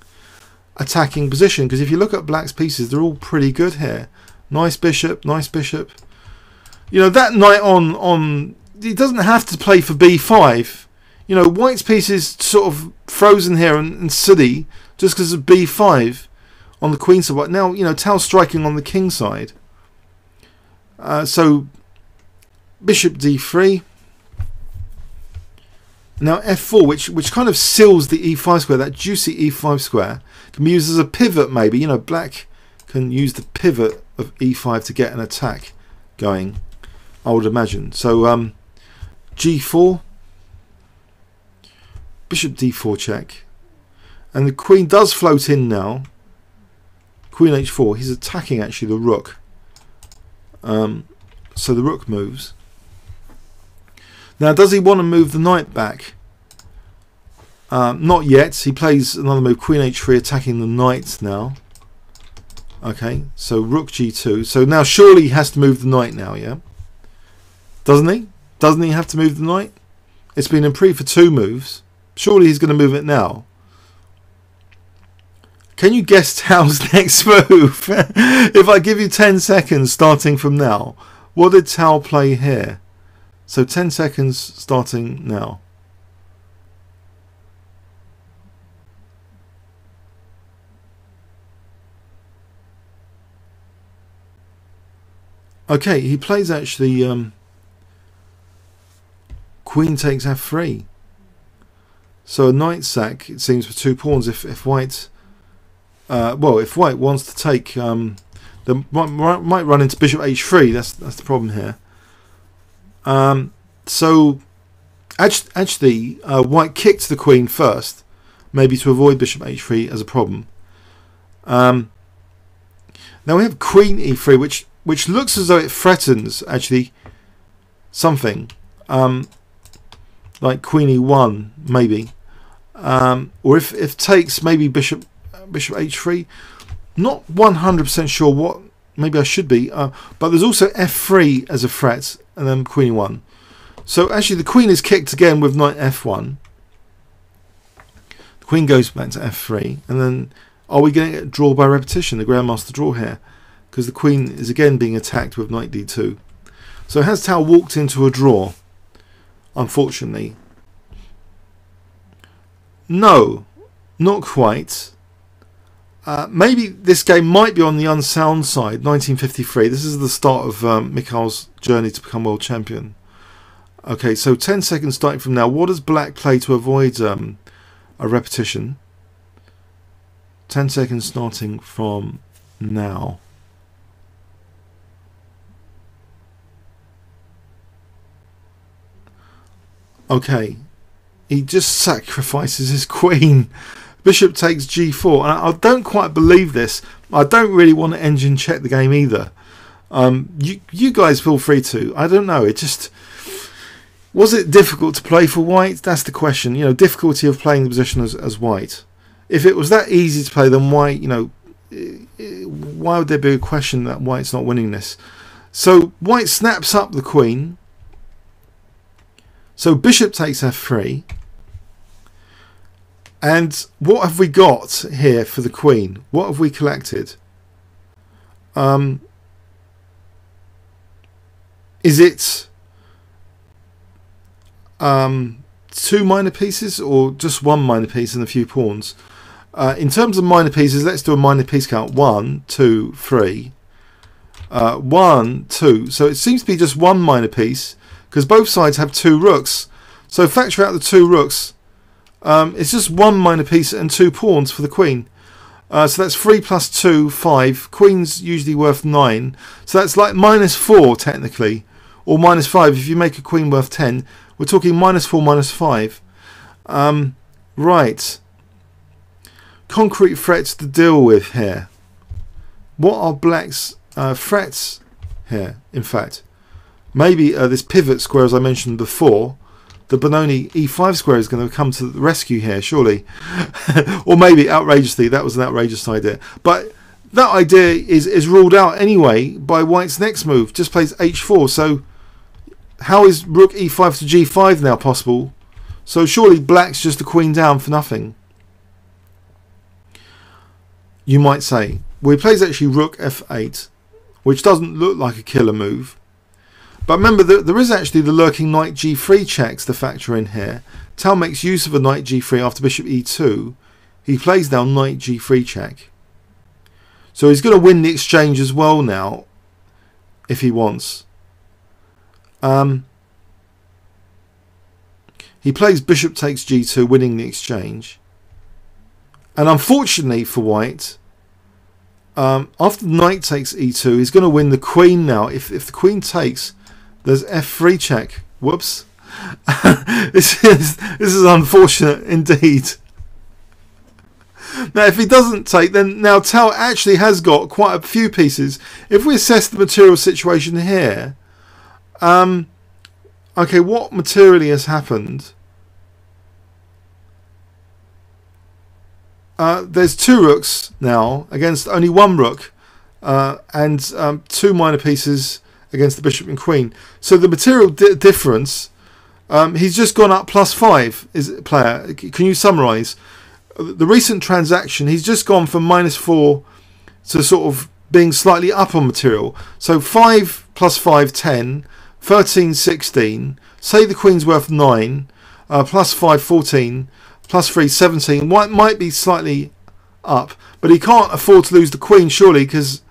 Speaker 1: attacking position because if you look at black's pieces they're all pretty good here. Nice bishop nice bishop. You know that knight on on he doesn't have to play for b5 you know white's piece is sort of frozen here and, and sooty just because of b5 on the queen side. Now you know Tal striking on the king side. Uh, so bishop d3 now f4, which which kind of seals the e5 square, that juicy e5 square, can be used as a pivot maybe. You know, black can use the pivot of e5 to get an attack going, I would imagine. So um, g4, bishop d4 check. And the queen does float in now. Queen h4, he's attacking actually the rook. Um, so the rook moves. Now, does he want to move the knight back? Um, not yet. He plays another move, Queen h3, attacking the knight now. Okay, so Rook g2. So now surely he has to move the knight now, yeah? Doesn't he? Doesn't he have to move the knight? It's been en prise for two moves. Surely he's going to move it now. Can you guess [laughs] Tal's next move? [laughs] if I give you 10 seconds starting from now, what did Tal play here? So 10 seconds starting now. Okay, he plays actually um, Queen takes f3. So a knight sack, it seems, for two pawns. If, if white, uh, well, if white wants to take, um, the might, might run into bishop h3. That's that's the problem here. Um, so actually, uh, white kicked the queen first, maybe to avoid bishop h3 as a problem. Um, now we have queen e3, which which looks as though it threatens actually something, um, like queen e1 maybe, um, or if if takes maybe bishop bishop h3. Not 100% sure what. Maybe I should be, uh, but there's also f3 as a threat and then queen e1. So actually the queen is kicked again with knight f1. The queen goes back to f3 and then are we going to draw by repetition, the grandmaster draw here? Because the queen is again being attacked with knight d2. So has Tal walked into a draw? Unfortunately. No, not quite. Uh, maybe this game might be on the unsound side. 1953. This is the start of um, Mikhail's journey to become world champion. Okay, so 10 seconds starting from now. What does black play to avoid um, a repetition. 10 seconds starting from now. Okay, he just sacrifices his [laughs] queen. Bishop takes g4, and I don't quite believe this. I don't really want to engine check the game either. Um, you you guys feel free to. I don't know. It just was it difficult to play for white? That's the question. You know, difficulty of playing the position as, as white. If it was that easy to play, then why you know why would there be a question that white's not winning this? So white snaps up the queen. So bishop takes f3. And what have we got here for the queen? What have we collected? Um, is it um, two minor pieces or just one minor piece and a few pawns? Uh, in terms of minor pieces, let's do a minor piece count. One, two, three. Uh, one, two. So it seems to be just one minor piece because both sides have two rooks. So factor out the two rooks. Um, it's just one minor piece and two pawns for the queen. Uh, so that's 3 plus 2, 5. Queen's usually worth 9. So that's like minus 4 technically. Or minus 5 if you make a queen worth 10. We're talking minus 4, minus 5. Um, right. Concrete threats to deal with here. What are black's uh, threats here, in fact? Maybe uh, this pivot square as I mentioned before the Benoni e5 square is going to come to the rescue here, surely. [laughs] or maybe outrageously, that was an outrageous idea. But that idea is, is ruled out anyway by White's next move. Just plays h4. So how is rook e5 to g5 now possible? So surely black's just a queen down for nothing. You might say. Well, he plays actually rook f8, which doesn't look like a killer move. But remember, that there is actually the lurking knight g3 checks to factor in here. Tal makes use of a knight g3 after bishop e2. He plays down knight g3 check. So he's going to win the exchange as well now, if he wants. Um, he plays bishop takes g2, winning the exchange. And unfortunately for white, um, after knight takes e2, he's going to win the queen now. If, if the queen takes, there's F3 check. Whoops. [laughs] this is this is unfortunate indeed. Now, if he doesn't take, then now Tal actually has got quite a few pieces. If we assess the material situation here, um, okay, what materially has happened? Uh, there's two rooks now against only one rook, uh, and um, two minor pieces against the bishop and queen. So the material di difference, um, he's just gone up plus five. Is player? Can you summarise the recent transaction? He's just gone from minus four to sort of being slightly up on material. So five plus five, 10, 13, 16. Say the queen's worth nine, uh, plus five, 14, plus three, 17. Might might be slightly up, but he can't afford to lose the queen surely because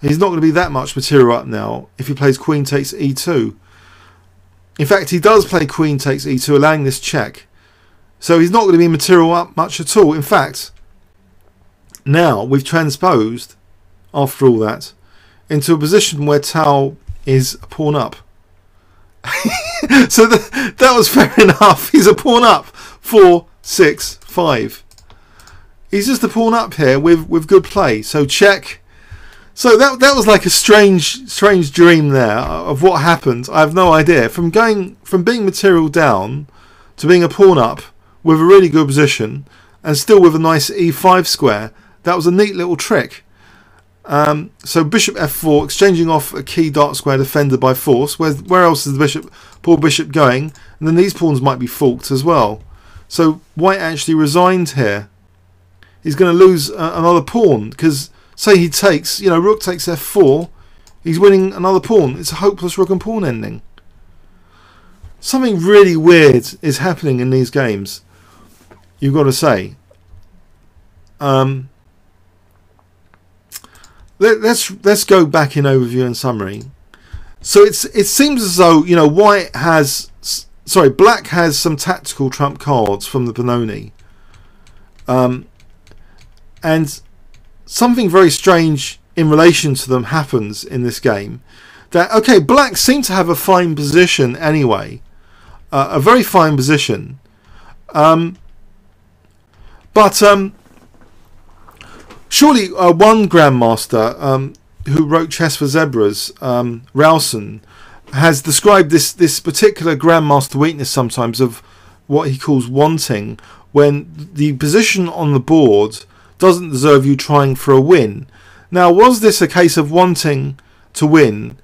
Speaker 1: He's not going to be that much material up now if he plays queen takes e2. In fact, he does play queen takes e2, allowing this check. So he's not going to be material up much at all. In fact, now we've transposed, after all that, into a position where Tal is a pawn up. [laughs] so the, that was fair [laughs] enough. He's a pawn up. Four, six, five. He's just a pawn up here with, with good play. So check so that that was like a strange strange dream there of what happened. I have no idea. From going from being material down to being a pawn up with a really good position and still with a nice e5 square. That was a neat little trick. Um, so bishop f4, exchanging off a key dark square defender by force. Where, where else is the bishop, poor bishop going? And then these pawns might be forked as well. So white actually resigned here. He's going to lose uh, another pawn because Say he takes, you know, rook takes f4, he's winning another pawn. It's a hopeless rook and pawn ending. Something really weird is happening in these games. You've got to say. Um, let, us let's go back in overview and summary. So it's it seems as though you know white has sorry black has some tactical trump cards from the Benoni. Um, and something very strange in relation to them happens in this game. That okay, black seem to have a fine position anyway, uh, a very fine position. Um, but um, surely uh, one grandmaster um, who wrote Chess for Zebras, um, Rowson, has described this this particular grandmaster weakness sometimes of what he calls wanting, when the position on the board doesn't deserve you trying for a win. Now, was this a case of wanting to win,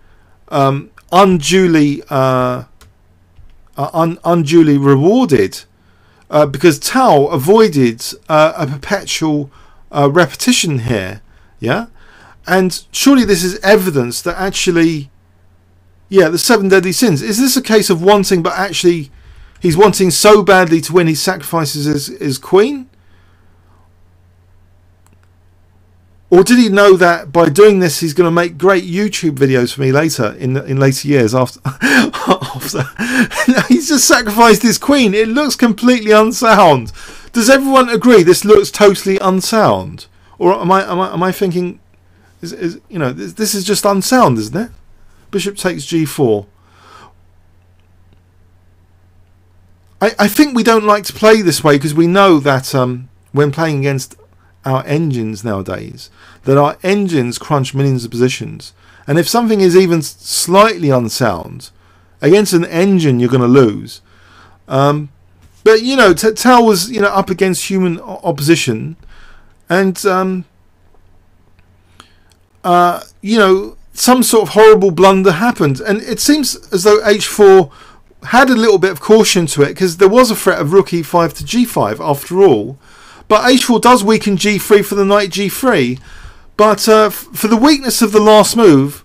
Speaker 1: um, unduly uh, uh, un- unduly rewarded? Uh, because Tal avoided uh, a perpetual uh, repetition here, yeah, and surely this is evidence that actually, yeah, the seven deadly sins. Is this a case of wanting, but actually, he's wanting so badly to win, he sacrifices his, his queen? Or did he know that by doing this he's going to make great YouTube videos for me later in in later years after [laughs] after [laughs] he's just sacrificed his queen. It looks completely unsound. Does everyone agree this looks totally unsound? Or am I am I am I thinking is, is you know this, this is just unsound, isn't it? Bishop takes g4. I, I think we don't like to play this way because we know that um, when playing against our engines nowadays that our engines crunch millions of positions. And if something is even slightly unsound, against an engine you're going to lose. Um, but you know, T- Tal was you know up against human opposition, and um, uh, you know some sort of horrible blunder happened, and it seems as though H4 had a little bit of caution to it because there was a threat of rook e5 to g5 after all. But h4 does weaken g3 for the knight g3. But uh, for the weakness of the last move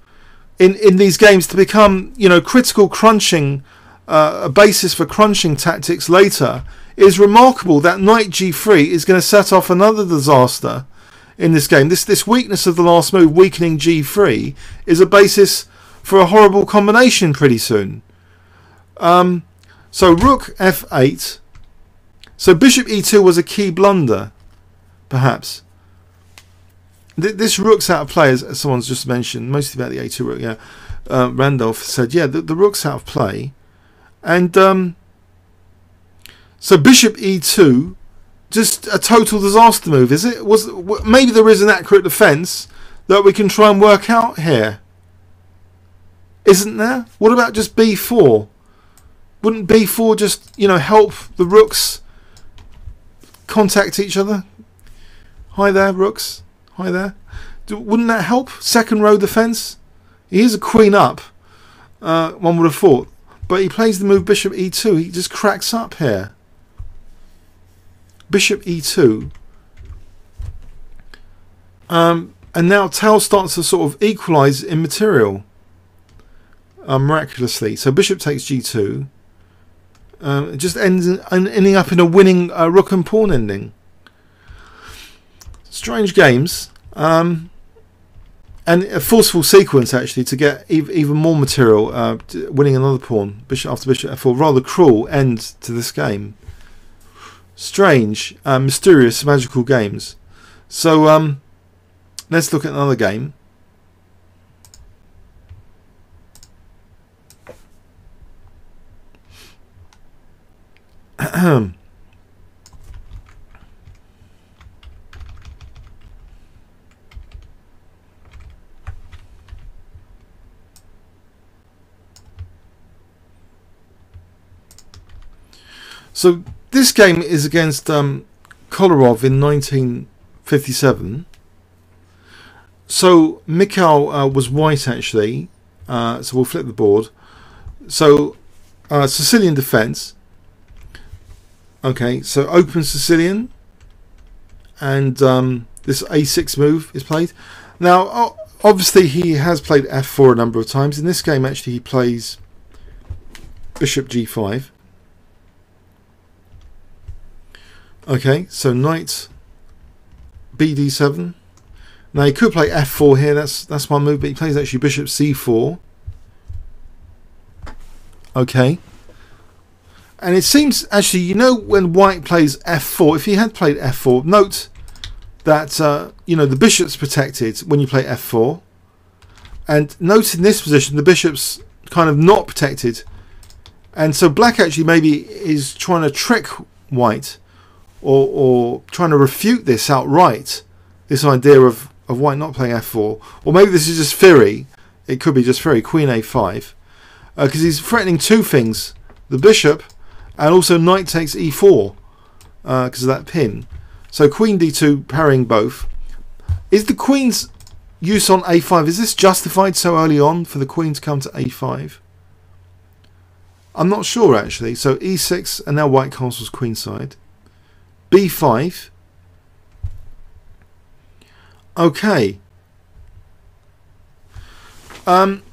Speaker 1: in, in these games to become, you know, critical crunching, uh, a basis for crunching tactics later, is remarkable that knight g3 is going to set off another disaster in this game. This this weakness of the last move, weakening g3, is a basis for a horrible combination pretty soon. Um, so rook f8 so bishop e2 was a key blunder, perhaps. Th- this rook's out of play, as, someone's just mentioned, mostly about the a2 rook. Yeah, uh, Randolph said, yeah, the, the, rook's out of play, and um, so bishop e2, just a total disaster move, is it? Was maybe there is an accurate defence that we can try and work out here? Isn't there? What about just b4? Wouldn't b4 just you know help the rooks? Contact each other. Hi there, rooks. Hi there. Wouldn't that help? Second row defence. He is a queen up. Uh, one would have thought, but he plays the move bishop e2. He just cracks up here. Bishop e2. Um, and now Tal starts to sort of equalise in material. Uh, miraculously. So bishop takes g2. Um, it just ends in, ending up in a winning uh, rook and pawn ending. Strange games. Um, and a forceful sequence actually to get ev- even more material, uh, winning another pawn, bishop after bishop f4. Rather cruel end to this game. Strange, uh, mysterious, magical games. So um, let's look at another game. So this game is against um, Kolarov in 1957. So Mikhail uh, was white actually. Uh, so we'll flip the board. So uh, Sicilian defence. Okay, so open Sicilian, and um, this a6 move is played. Now, obviously, he has played f4 a number of times. In this game, actually, he plays bishop g5. Okay, so knight bd7. Now he could play f4 here. That's that's one move, but he plays actually bishop c4. Okay. And it seems actually, you know, when white plays f4, if he had played f4, note that uh, you know the bishop's protected when you play f4, and note in this position the bishop's kind of not protected, and so black actually maybe is trying to trick white, or or trying to refute this outright, this idea of of white not playing f4, or maybe this is just theory. It could be just theory. Queen a5, because uh, he's threatening two things: the bishop and also knight takes e4 because uh, of that pin. So queen d2 parrying both. Is the queen's use on a5, is this justified so early on for the queen to come to a5? I'm not sure actually. So e6 and now white castles queenside. b5. Okay. Um,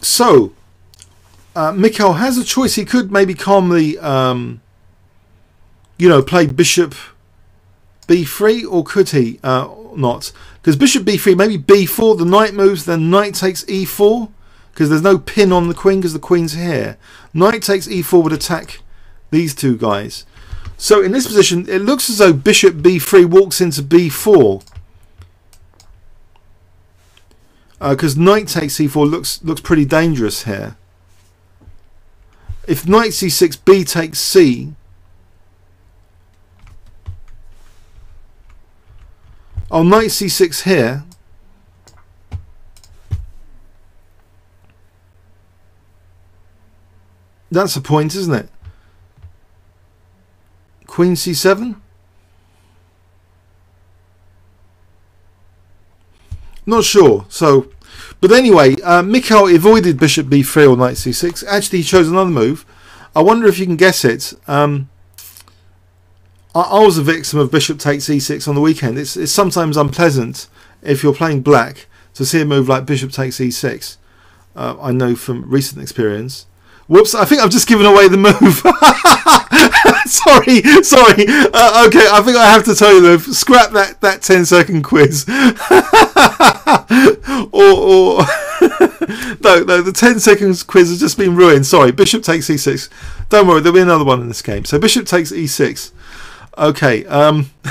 Speaker 1: so uh, Mikhail has a choice. He could maybe calmly, um, you know, play bishop b3, or could he uh, not? Because bishop b3, maybe b4, the knight moves, then knight takes e4, because there's no pin on the queen because the queen's here. Knight takes e4 would attack these two guys. So in this position, it looks as though bishop b3 walks into b4. Because uh, knight takes e4 looks looks pretty dangerous here if knight c6, b takes c, oh, knight c6 here, that's a point, isn't it? Queen c7? Not sure. So but anyway, uh, Mikhail avoided bishop b3 or knight c6. Actually, he chose another move. I wonder if you can guess it. Um, I, I, was a victim of bishop takes e6 on the weekend. It's, it's sometimes unpleasant if you're playing black to see a move like bishop takes e6. Uh, I know from recent experience. Whoops, I think I've just given away the move. [laughs] sorry, sorry. Uh, okay, I think I have to tell you though, scrap that, that 10 second quiz. [laughs] or, or [laughs] no, no, the 10 seconds quiz has just been ruined. Sorry, bishop takes e6. Don't worry, there'll be another one in this game. So bishop takes e6. Okay, um, [laughs]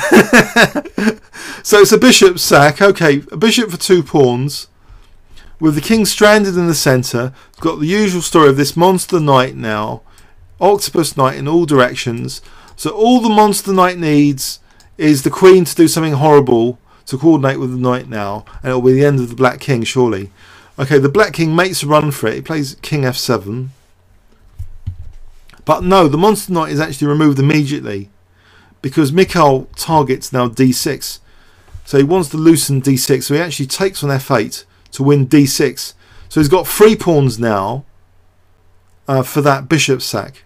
Speaker 1: so it's a bishop sack. Okay, a bishop for two pawns with the king stranded in the centre. Got the usual story of this monster knight now, octopus knight in all directions. So all the monster knight needs is the queen to do something horrible to coordinate with the knight now, and it'll be the end of the black king surely. Okay, the black king makes a run for it. He plays king f7. But no, the monster knight is actually removed immediately because Mikhail targets now d6. So he wants to loosen d6. So he actually takes on f8 to win d6. So he's got three pawns now uh, for that bishop sack.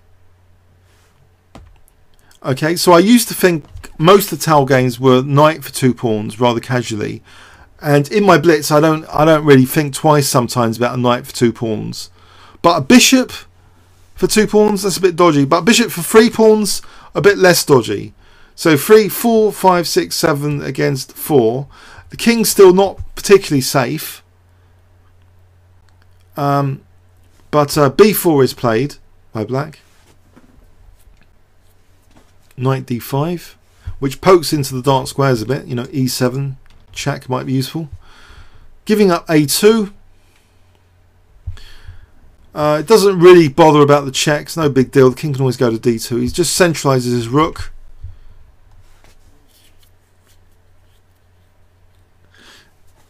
Speaker 1: Okay, so I used to think most of the Tal games were knight for two pawns rather casually. And in my blitz, I don't I don't really think twice sometimes about a knight for two pawns. But a bishop for two pawns, that's a bit dodgy. But bishop for three pawns, a bit less dodgy. So three, four, five, six, seven against four. The king's still not particularly safe. Um, but uh, b4 is played by black. Knight d5, which pokes into the dark squares a bit. You know, e7 check might be useful. Giving up a2. Uh, it doesn't really bother about the checks, no big deal. The king can always go to d2. He just centralises his rook.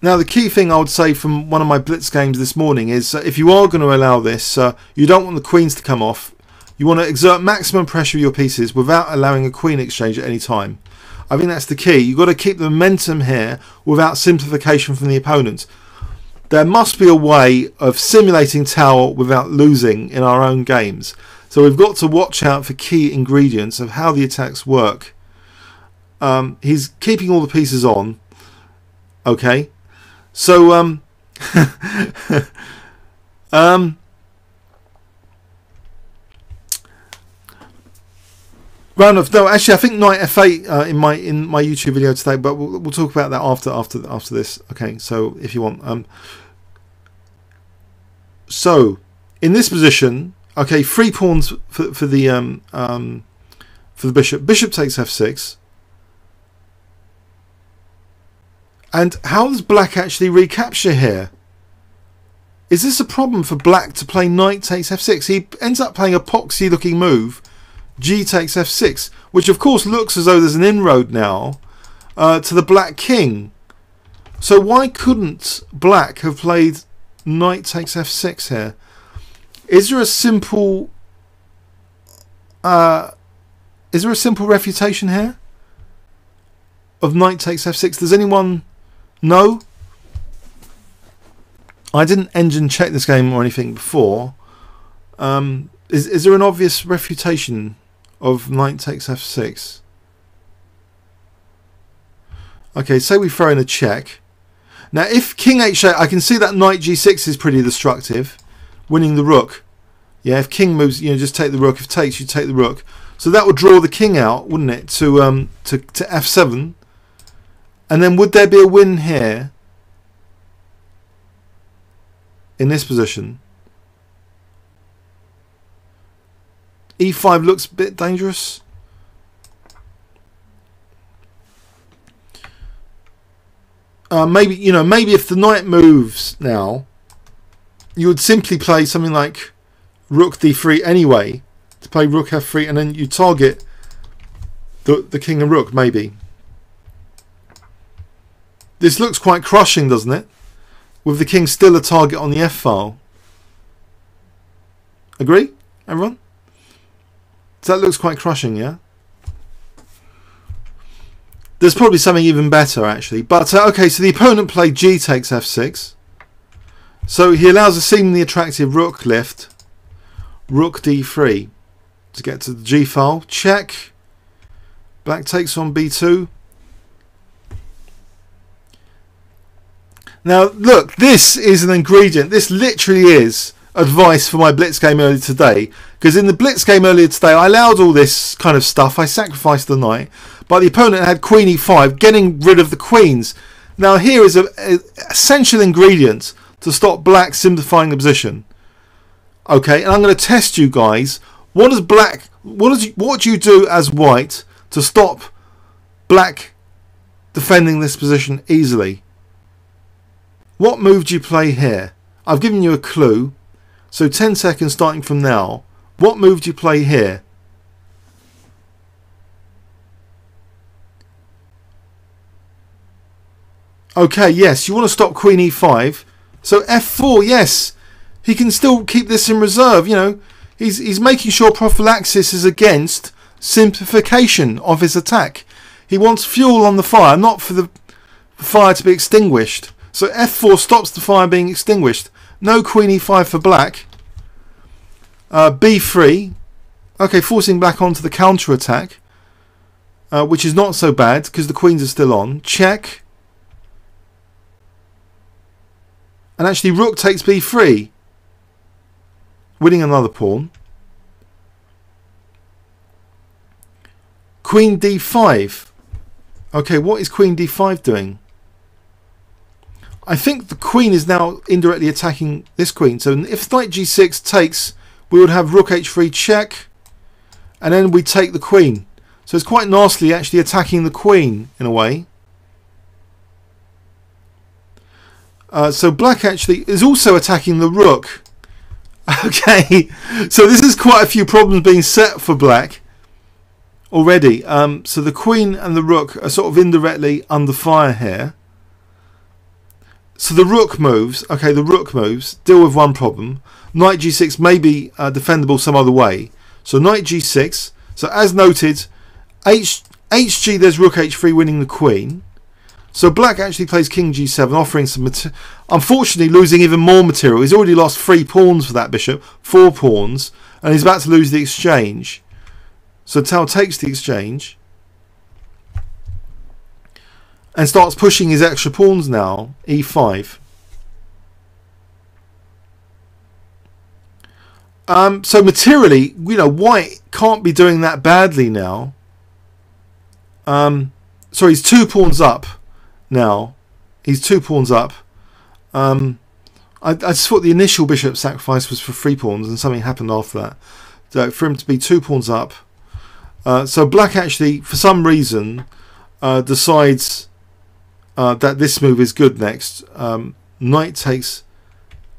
Speaker 1: Now, the key thing I would say from one of my blitz games this morning is uh, if you are going to allow this, uh, you don't want the queens to come off. You want to exert maximum pressure of your pieces without allowing a queen exchange at any time. I think that's the key. You've got to keep the momentum here without simplification from the opponent. There must be a way of simulating Tal without losing in our own games. So we've got to watch out for key ingredients of how the attacks work. Um, he's keeping all the pieces on. Okay. So, um, [laughs] um, round of no, actually, I think knight f8 uh, in my in my YouTube video today, but we'll, we'll talk about that after after after this. Okay, so if you want, um, so in this position, Okay, three pawns for, for the um, um, for the bishop. Bishop takes f6. And how does black actually recapture here? Is this a problem for black to play knight takes f6? He ends up playing a poxy looking move, g takes f6, which of course looks as though there's an inroad now uh, to the black king. So why couldn't black have played knight takes f6 here? Is there a simple uh, is there a simple refutation here of knight takes f6? Does anyone know? I didn't engine check this game or anything before. Um, is is there an obvious refutation of knight takes f6? Okay, say we throw in a check. Now, if king h8, I can see that knight g6 is pretty destructive, winning the rook. Yeah, if king moves, you know, just take the rook. If takes, you take the rook. So that would draw the king out, wouldn't it, to um to, to f7. And then would there be a win here in this position? E5 looks a bit dangerous. Uh, maybe you know maybe if the knight moves now, you would simply play something like rook d3 anyway to play rook f3 and then you target the the king and rook maybe. This looks quite crushing, doesn't it? With the king still a target on the f file. Agree, everyone? So that looks quite crushing, yeah. There's probably something even better actually. But uh, okay, so the opponent played g takes f6. So he allows a seemingly attractive rook lift. Rook d3 to get to the g file. Check. Black takes on b2. Now look, this is an ingredient. This literally is advice for my blitz game earlier today. Because in the blitz game earlier today, I allowed all this kind of stuff. I sacrificed the knight. But the opponent had queen e5, getting rid of the queens. Now here is an essential ingredient to stop black simplifying the position. Okay, and I'm going to test you guys. What does black? What does? What do you do as white to stop black defending this position easily? What move do you play here? I've given you a clue. So 10 seconds starting from now. What move do you play here? Okay, yes, you want to stop queen e5. So f4, yes. He can still keep this in reserve, you know. He's, he's making sure prophylaxis is against simplification of his attack. He wants fuel on the fire, not for the fire to be extinguished. So f4 stops the fire being extinguished. No queen e5 for black. Uh, b3. Okay, forcing black onto the counter attack. Uh, which is not so bad because the queens are still on. Check. And actually rook takes b3. Winning another pawn. Queen d5. Okay, what is queen d5 doing? I think the queen is now indirectly attacking this queen. So if knight g6 takes, we would have rook h3 check. And then we take the queen. So it's quite nicely actually attacking the queen in a way. Uh, so black actually is also attacking the rook. [laughs] Okay, so this is quite a few problems being set for black already. Um, so the queen and the rook are sort of indirectly under fire here. So the rook moves. Okay, the rook moves. Deal with one problem. Knight g6 may be uh, defendable some other way. So knight g6. So as noted, H hg there's rook h3 winning the queen. So black actually plays king g7, offering some. Unfortunately, losing even more material. He's already lost three pawns for that bishop, four pawns, and he's about to lose the exchange. So Tal takes the exchange and starts pushing his extra pawns now. e5. Um, so materially, you know, white can't be doing that badly now. Um, sorry, he's two pawns up now. He's two pawns up. Um, I, I just thought the initial bishop sacrifice was for three pawns, and something happened after that. So for him to be two pawns up. Uh, so black actually, for some reason, uh, decides uh, that this move is good next. Um, knight takes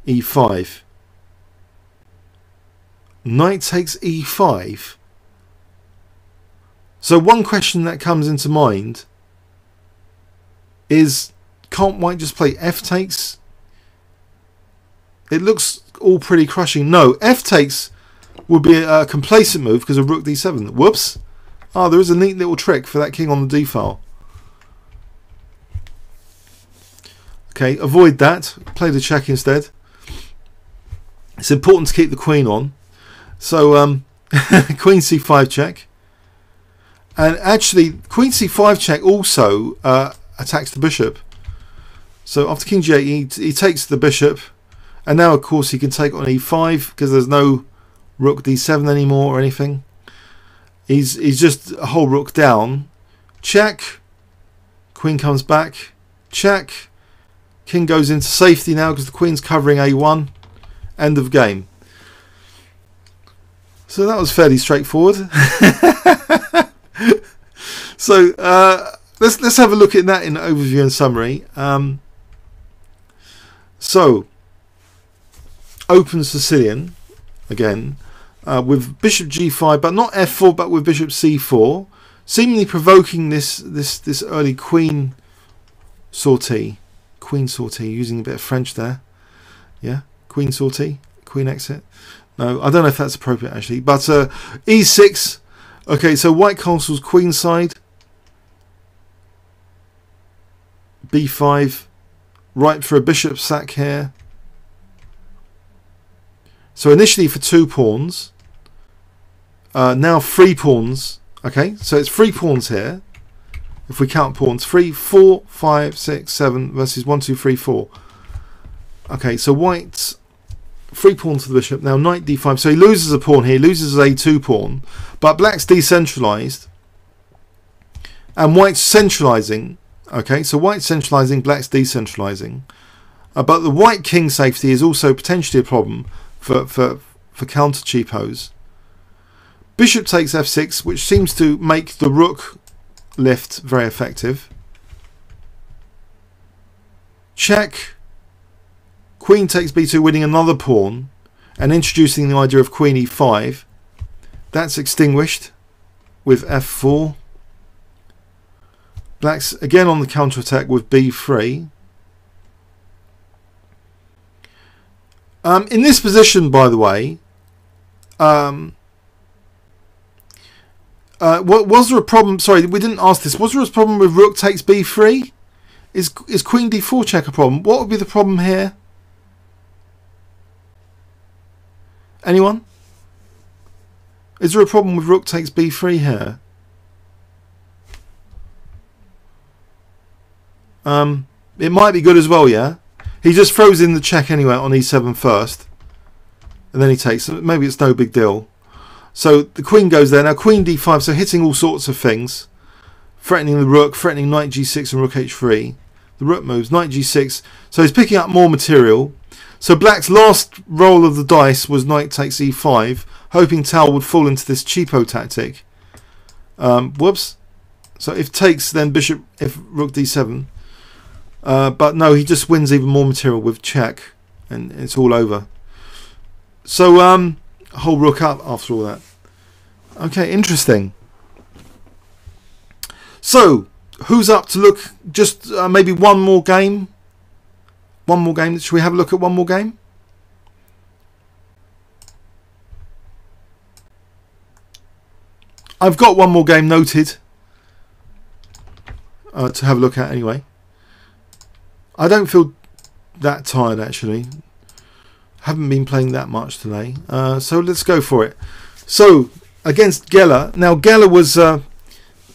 Speaker 1: e5. Knight takes e5. So one question that comes into mind is can't white just play f takes? It looks all pretty crushing. No, f takes would be a, a complacent move because of rook d7. Whoops. Ah, there is a neat little trick for that king on the d file. Okay, avoid that. Play the check instead. It's important to keep the queen on. So, um, [laughs] queen c5 check. And actually, queen c5 check also uh, attacks the bishop. So after king g8, he, he takes the bishop. And now, of course, he can take on e5 because there's no rook d7 anymore or anything. He's, he's just a whole rook down. Check. Queen comes back. Check. King goes into safety now because the queen's covering a1. End of game. So that was fairly straightforward. [laughs] so uh, let's let's have a look at that in overview and summary. Um, so open Sicilian again uh, with bishop g5, but not f4, but with bishop c4, seemingly provoking this this this early queen sortie, queen sortie, using a bit of French there. Yeah, queen sortie, queen exit. No, I don't know if that's appropriate actually, but uh, e6. Okay, so white castle's queen side. b5, right for a bishop sack here. So initially for two pawns, uh, now three pawns. Okay, so it's three pawns here. If we count pawns, three, four, five, six, seven versus one, two, three, four. Okay, so white three pawn to the bishop. Now knight d5. So he loses a pawn here. He loses a two pawn. But black's decentralized. And white's centralizing. Okay, so white's centralizing, black's decentralizing. Uh, but the white king safety is also potentially a problem for, for, for counter cheapos. Bishop takes f6, which seems to make the rook lift very effective. Check. Queen takes b2, winning another pawn, and introducing the idea of queen e5. That's extinguished with f4. Black's again on the counter attack with b3. Um, in this position, by the way, um, uh, what was there a problem? Sorry, we didn't ask this. Was there a problem with rook takes b3? Is is queen d4 check a problem? What would be the problem here? Anyone? Is there a problem with rook takes b3 here? Um, it might be good as well, yeah? He just throws in the check anyway on e7 first. And then he takes Maybe it's no big deal. So the queen goes there. Now queen d5, so hitting all sorts of things. Threatening the rook, threatening knight g6 and rook h3. The rook moves, knight g6. So he's picking up more material. So black's last roll of the dice was knight takes e5, hoping Tal would fall into this cheapo tactic. Um, whoops. So if takes, then bishop, if rook d7. Uh, but no, he just wins even more material with check, and it's all over. So, um, whole rook up after all that. Okay, interesting. So, who's up to look just uh, maybe one more game? One more game. Should we have a look at one more game? I've got one more game noted uh, to have a look at anyway. I don't feel that tired actually. Haven't been playing that much today. Uh, so let's go for it. So against Geller. Now Geller was uh,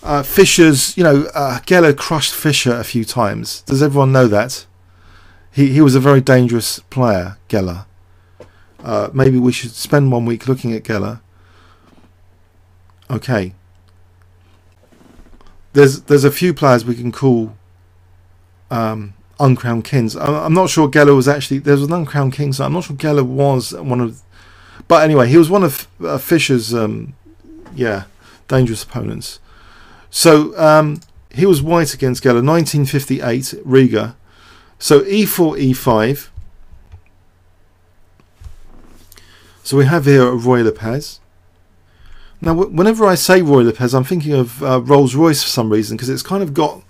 Speaker 1: uh, Fischer's, you know, uh, Geller crushed Fischer a few times. Does everyone know that? He, he was a very dangerous player, Geller. Uh, maybe we should spend one week looking at Geller. Okay. There's there's a few players we can call um, uncrowned kings. I'm not sure Geller was actually there was an uncrowned king, so I'm not sure Geller was one of. But anyway, he was one of uh, Fischer's, um, yeah, dangerous opponents. So um, he was white against Geller, 1958, Riga. So e4, e5. So we have here a Ruy Lopez. Now, whenever I say Roy Lopez, I'm thinking of uh, Rolls Royce for some reason because it's kind of got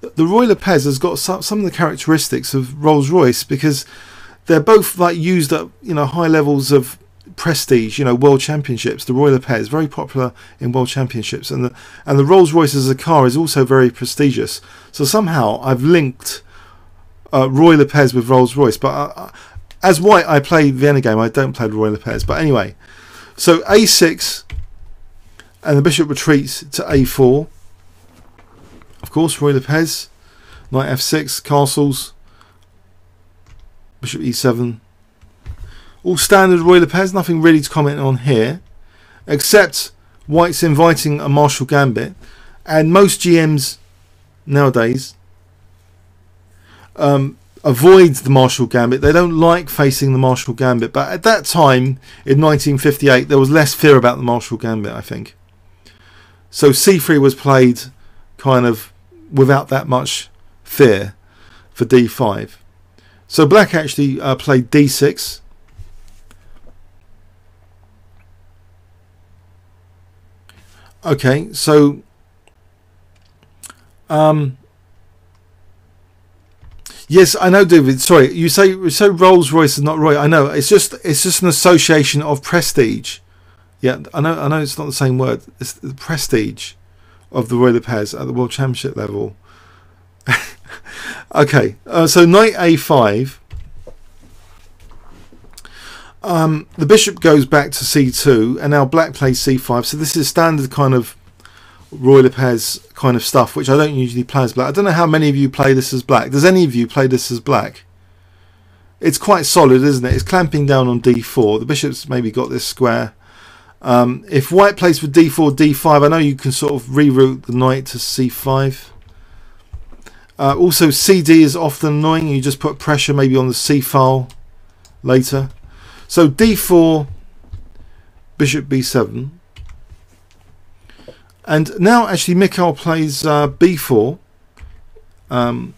Speaker 1: the Roy Lopez has got some, some of the characteristics of Rolls Royce because they're both like used at you know high levels of prestige, you know, world championships. The Roy Lopez very popular in world championships, and the and the Rolls Royce as a car is also very prestigious. So somehow I've linked uh, Ruy Lopez with Rolls Royce, but uh, uh, as white I play Vienna game. I don't play Ruy Lopez, but anyway. So a6, and the bishop retreats to a4. Of course, Roy Lopez, knight f6, castles, bishop e7, all standard Ruy Lopez, nothing really to comment on here, except White's inviting a Marshall Gambit, and most GMs nowadays um, avoid the Marshall Gambit. They don't like facing the Marshall Gambit, but at that time in 1958, there was less fear about the Marshall Gambit, I think. So c3 was played kind of without that much fear for d5. So black actually uh, played d6 Okay, so um, yes, I know, David. Sorry, you say say Rolls Royce is not Roy. I know. It's just it's just an association of prestige. Yeah, I know. I know it's not the same word. It's the prestige of the Ruy Lopez at the World Championship level. [laughs] okay, uh, so knight a5 um, the bishop goes back to c2, and now black plays c5. So this is standard kind of Ruy Lopez kind of stuff, which I don't usually play as black. I don't know how many of you play this as black. Does any of you play this as black? It's quite solid, isn't it? It's clamping down on d4. The bishop's maybe got this square. Um, if white plays for d4, d5, I know you can sort of reroute the knight to c5. Uh, also, cd is often annoying. You just put pressure maybe on the c file later. So d4, bishop b7. And now actually Mikhail plays uh, b4. Um,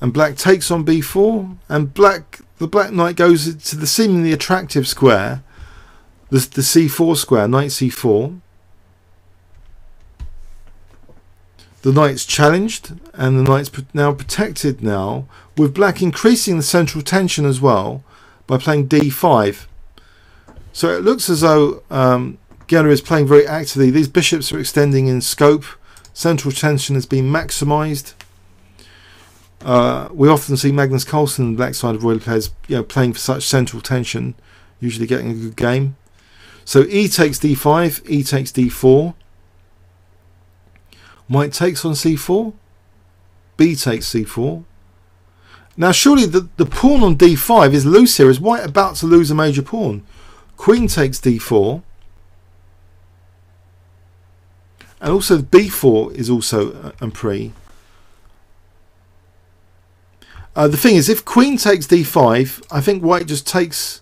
Speaker 1: and black takes on b4. And black the black knight goes to the seemingly attractive square. The, the c4 square, knight c4. The knight's challenged and the knight's now protected now with black increasing the central tension as well by playing d5. So it looks as though um, Geller is playing very actively. These bishops are extending in scope. Central tension has been maximised. Uh, we often see Magnus Carlsen, the black side of Ruy players you know, playing for such central tension, usually getting a good game. So E takes d5, E takes d4. White takes on c4. B takes c4. Now, surely the, the pawn on d5 is loose here. Is White about to lose a major pawn? Queen takes d4. And also b4 is also en prise. Uh, the thing is, if queen takes d5, I think white just takes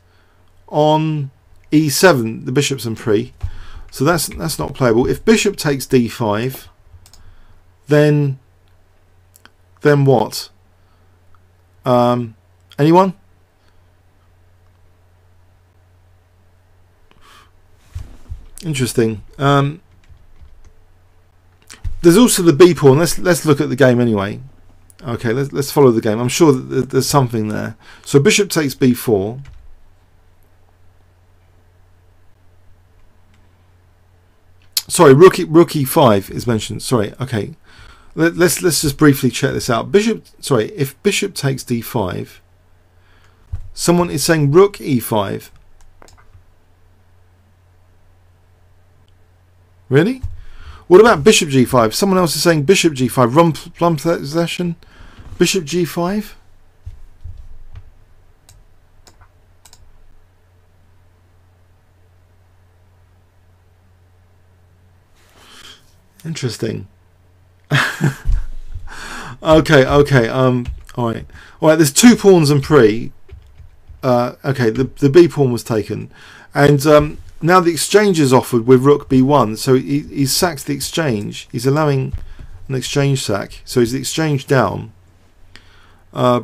Speaker 1: on e7, the bishop's en prise. So that's that's not playable. If bishop takes d5, then then what? Um, anyone? Interesting. Um, there's also the B pawn. Let's let's look at the game anyway. Okay, let's let's follow the game. I'm sure that there's something there. So bishop takes b4. Sorry, rook rook e5 is mentioned. Sorry. Okay. Let, let's let's just briefly check this out. Bishop. Sorry, if bishop takes d5, someone is saying rook e5. Really? What about bishop g5? Someone else is saying bishop g5. Rump, plum possession. Bishop g5. Interesting. [laughs] okay, okay. Um, All right, all right. There's two pawns en prise. Uh, okay, the the b pawn was taken, and um, now the exchange is offered with rook b1. So he, he sacks the exchange. He's allowing an exchange sack. So he's the exchange down. Uh,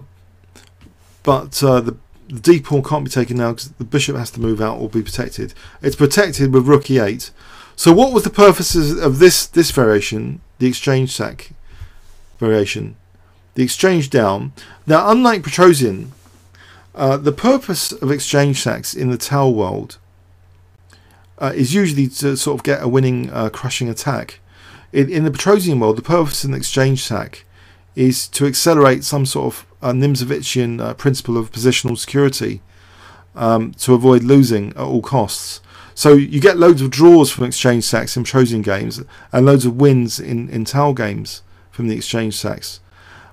Speaker 1: but uh, the the d pawn can't be taken now because the bishop has to move out or be protected. It's protected with rook e8. So what was the purposes of this this variation, the exchange sack variation? The exchange down. Now, unlike Petrosian, uh, the purpose of exchange sacks in the Tal world uh, is usually to sort of get a winning, uh, crushing attack. In, in, the Petrosian world, the purpose of an exchange sack is to accelerate some sort of uh, Nimzovitchian uh, principle of positional security um, to avoid losing at all costs. So you get loads of draws from exchange sacks in Petrosian games and loads of wins in, in Tal games from the exchange sacks.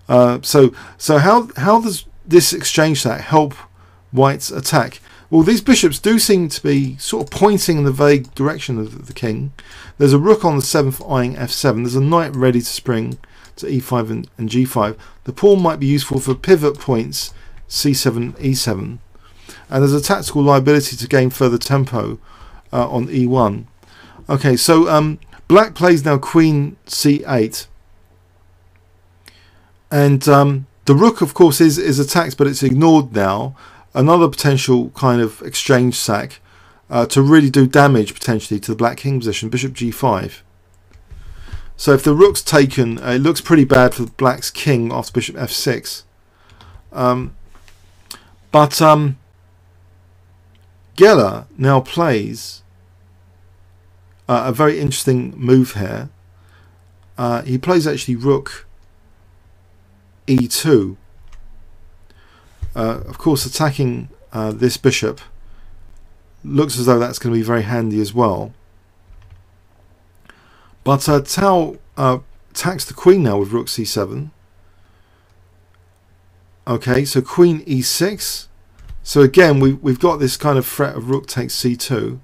Speaker 1: Uh, so so how how does this exchange sack help White's attack? Well, these bishops do seem to be sort of pointing in the vague direction of the king. There's a rook on the seventh eyeing f7. There's a knight ready to spring to e5 and, and g5. The pawn might be useful for pivot points c7, e7. And there's a tactical liability to gain further tempo uh, on e1. Okay, so um, black plays now queen c8. And um, the rook, of course, is, is attacked, but it's ignored now. Another potential kind of exchange sack uh, to really do damage potentially to the black king position, bishop g5. So if the rook's taken, uh, it looks pretty bad for the black's king after bishop f6. Um, but um, Geller now plays uh, a very interesting move here. Uh, he plays actually rook e2. Uh, of course, attacking uh, this bishop looks as though that's going to be very handy as well. But uh, Tal uh, attacks the queen now with rook c7. Okay, so queen e6. So again, we, we've got this kind of threat of rook takes c2.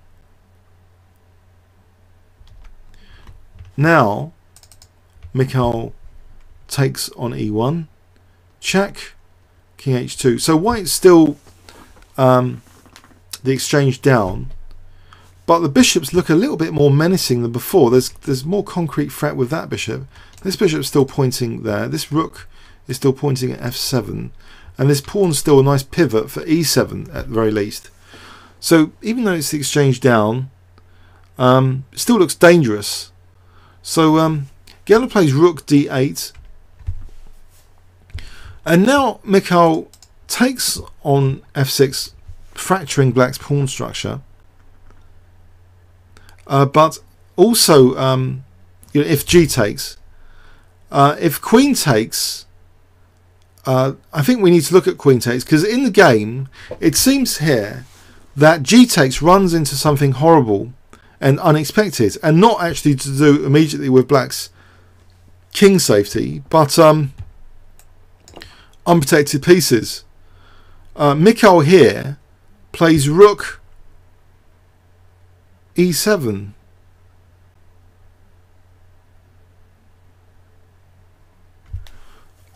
Speaker 1: Now, Mikhail takes on e1. Check. King h2. So white's still um, the exchange down. But the bishops look a little bit more menacing than before. There's there's more concrete threat with that bishop. This bishop's still pointing there. This rook is still pointing at f7. And this pawn's still a nice pivot for e7 at the very least. So even though it's the exchange down, um, it still looks dangerous. So um, Geller plays rook d8. And now Mikhail takes on f6, fracturing black's pawn structure. Uh, but also, um, you know, if g takes, uh, if queen takes, uh, I think we need to look at queen takes because in the game, it seems here that g takes runs into something horrible and unexpected, and not actually to do immediately with black's king safety, but um, unprotected pieces. Uh, Mikhail here plays rook e7.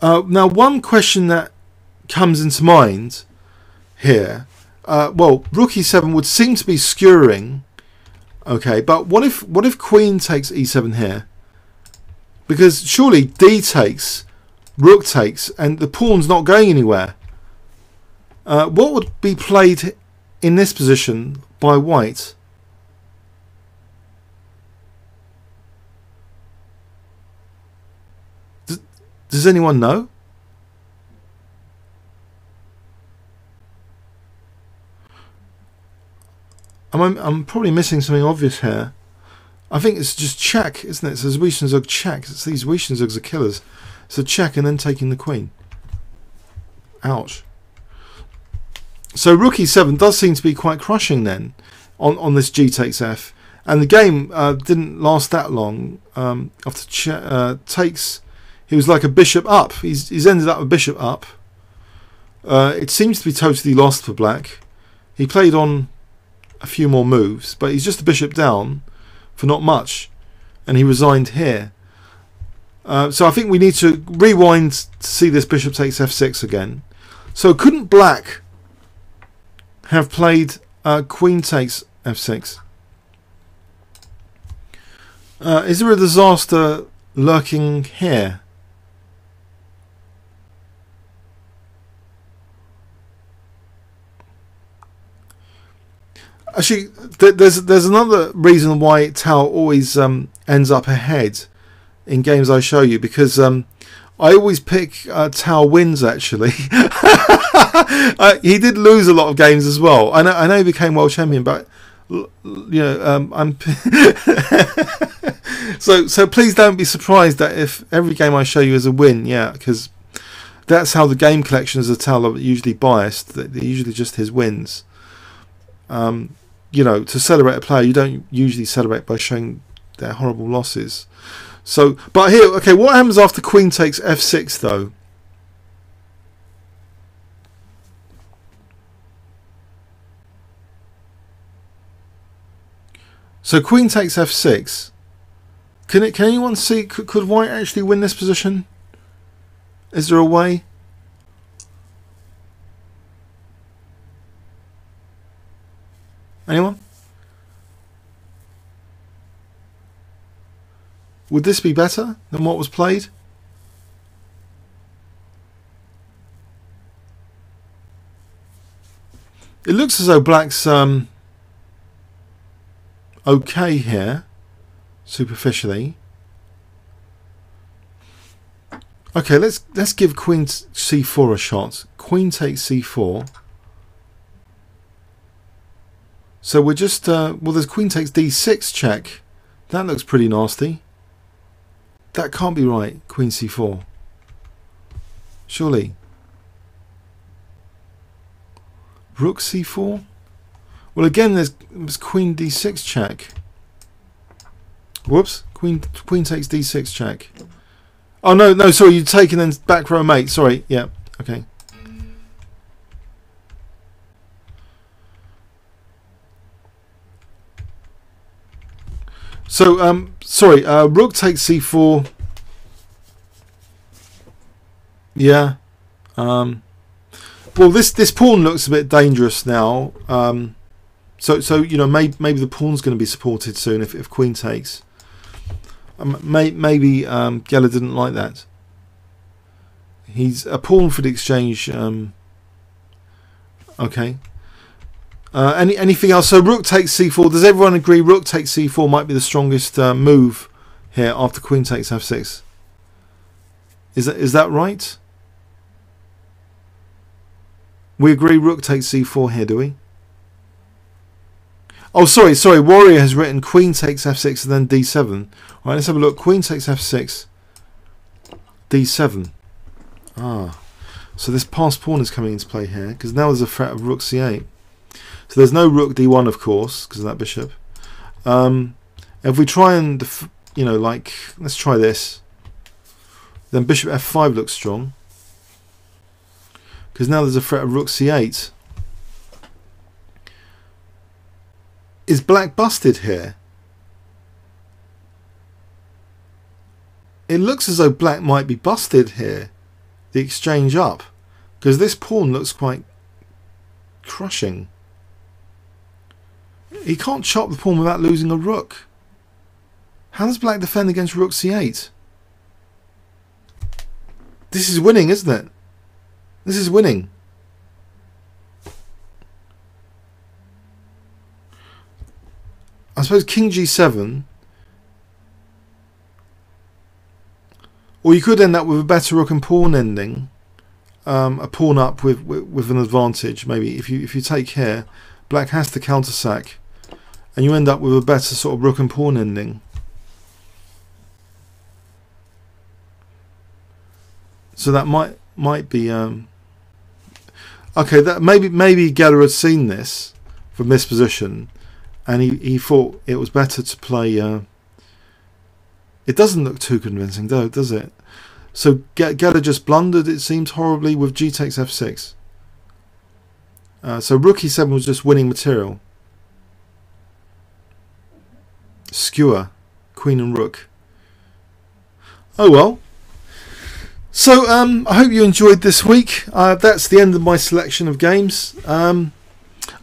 Speaker 1: Uh, now, one question that comes into mind here, uh, well, rook e7 would seem to be skewering, okay, but what if what if queen takes e7 here? Because surely d takes rook takes, and the pawn's not going anywhere. Uh, what would be played in this position by white? Does, anyone know? I'm, I'm probably missing something obvious here. I think it's just check, isn't it? So Zwischenzug check. It's these Zwischenzugs are killers. So check and then taking the queen. Ouch. So rook e7 does seem to be quite crushing then on, on this g takes f. And the game uh, didn't last that long. Um, after uh, takes, he was like a bishop up. He's, he's ended up a bishop up. Uh, it seems to be totally lost for black. He played on a few more moves, but he's just a bishop down for not much. And he resigned here. Uh, so I think we need to rewind to see this bishop takes f6 again. So couldn't black have played uh, queen takes f6? Uh, is there a disaster lurking here? Actually, there's there's another reason why Tal always um, ends up ahead in games I show you because um, I always pick uh, wins. Actually, [laughs] uh, he did lose a lot of games as well. I know I know he became world champion, but you know um, I'm [laughs] so so. Please don't be surprised that if every game I show you is a win, yeah, because that's how the game collections of Tal are usually biased. They're usually just his wins. Um, you know, to celebrate a player, you don't usually celebrate by showing their horrible losses. So, but here, okay, what happens after queen takes f6 though? So queen takes f6. Can it? Can anyone see? Could, could white actually win this position? Is there a way? Anyone? Would this be better than what was played? It looks as though black's um, okay here, superficially. Okay, let's let's give queen c4 a shot. Queen takes c4. So we're just, uh, well, there's queen takes d6 check. That looks pretty nasty. That can't be right, queen c4. Surely. Rook c4? Well, again, there's, there's queen d6 check. Whoops. Queen queen takes d6 check. Oh, no, no, sorry, you're taking then back row mate. Sorry, yeah, okay. So, um, sorry, uh, rook takes c4. Yeah. Um, well, this this pawn looks a bit dangerous now. Um, so, so you know, maybe maybe the pawn's going to be supported soon if, if queen takes. Um, may, maybe um, Geller didn't like that. He's a pawn for the exchange. Um, okay. Uh, any anything else? So rook takes c4. Does everyone agree rook takes c4 might be the strongest uh, move here after queen takes f6? Is that is that right? We agree rook takes c4 here, do we? Oh, sorry, sorry. Warrior has written queen takes f6 and then d7. All right, let's have a look. Queen takes f6, d7. Ah, so this passed pawn is coming into play here because now there's a threat of rook c8. So there's no rook d1, of course, because of that bishop. Um, if we try and, you know, like, let's try this. Then bishop f5 looks strong. Because now there's a threat of rook c8. Is black busted here? It looks as though black might be busted here. The exchange up. Because this pawn looks quite crushing. He can't chop the pawn without losing a rook. How does black defend against rook c8? This is winning, isn't it? This is winning. I suppose king g7 or you could end up with a better rook and pawn ending um, a pawn up with, with, with an advantage maybe if you if you take here black has to counter sack and you end up with a better sort of rook and pawn ending. So that might might be um, okay. That maybe maybe Geller had seen this from this position, and he, he thought it was better to play. Uh, it doesn't look too convincing, though, does it? So Geller just blundered. It seems horribly with G takes f6. Uh, so Rook e7 was just winning material. Skewer, Queen and Rook. Oh well. So um, I hope you enjoyed this week. Uh, that's the end of my selection of games. Um,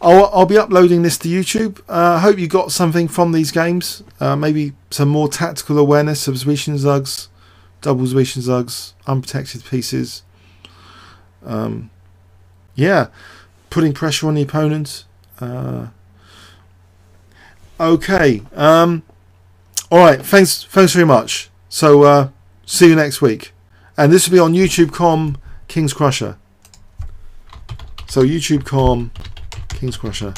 Speaker 1: I'll, I'll, be uploading this to YouTube. Uh, I hope you got something from these games. Uh, maybe some more tactical awareness of Zwischenzugs, double Zwischenzugs, unprotected pieces. Um, yeah, putting pressure on the opponent. Uh, okay. Um, all right. Thanks. Thanks very much. So uh, see you next week and this will be on YouTube.com Kingscrusher. So YouTube.com Kingscrusher.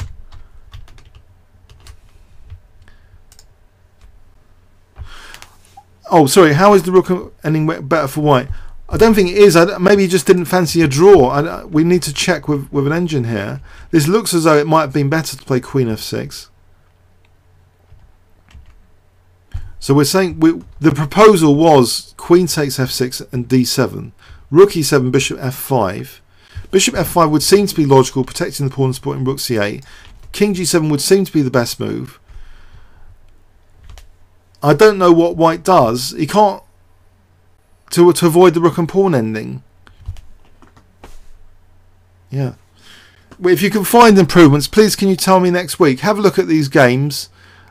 Speaker 1: Oh, sorry. How is the rook ending better for white? I don't think it is. I, maybe he just didn't fancy a draw. I, we need to check with, with an engine here. This looks as though it might have been better to play Queen f6. So we're saying we, the proposal was Queen takes f6 and d7, Rook e7, Bishop f5. Bishop f5 would seem to be logical, protecting the pawn supporting Rook c8. King g7 would seem to be the best move. I don't know what White does. He can't to to avoid the rook and pawn ending. Yeah. If you can find improvements, please can you tell me next week? Have a look at these games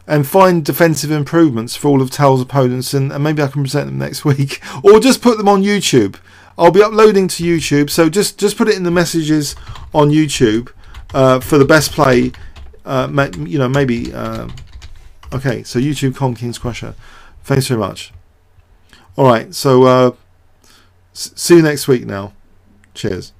Speaker 1: and find defensive improvements for all of Tal's opponents, and, and, maybe I can present them next [laughs] week, or just put them on YouTube. I'll be uploading to YouTube, so just just put it in the messages on YouTube uh, for the best play. Uh, you know, maybe. Uh, okay, so YouTube Con Kingscrusher. Thanks very much. All right, so uh, see you next week now. Cheers.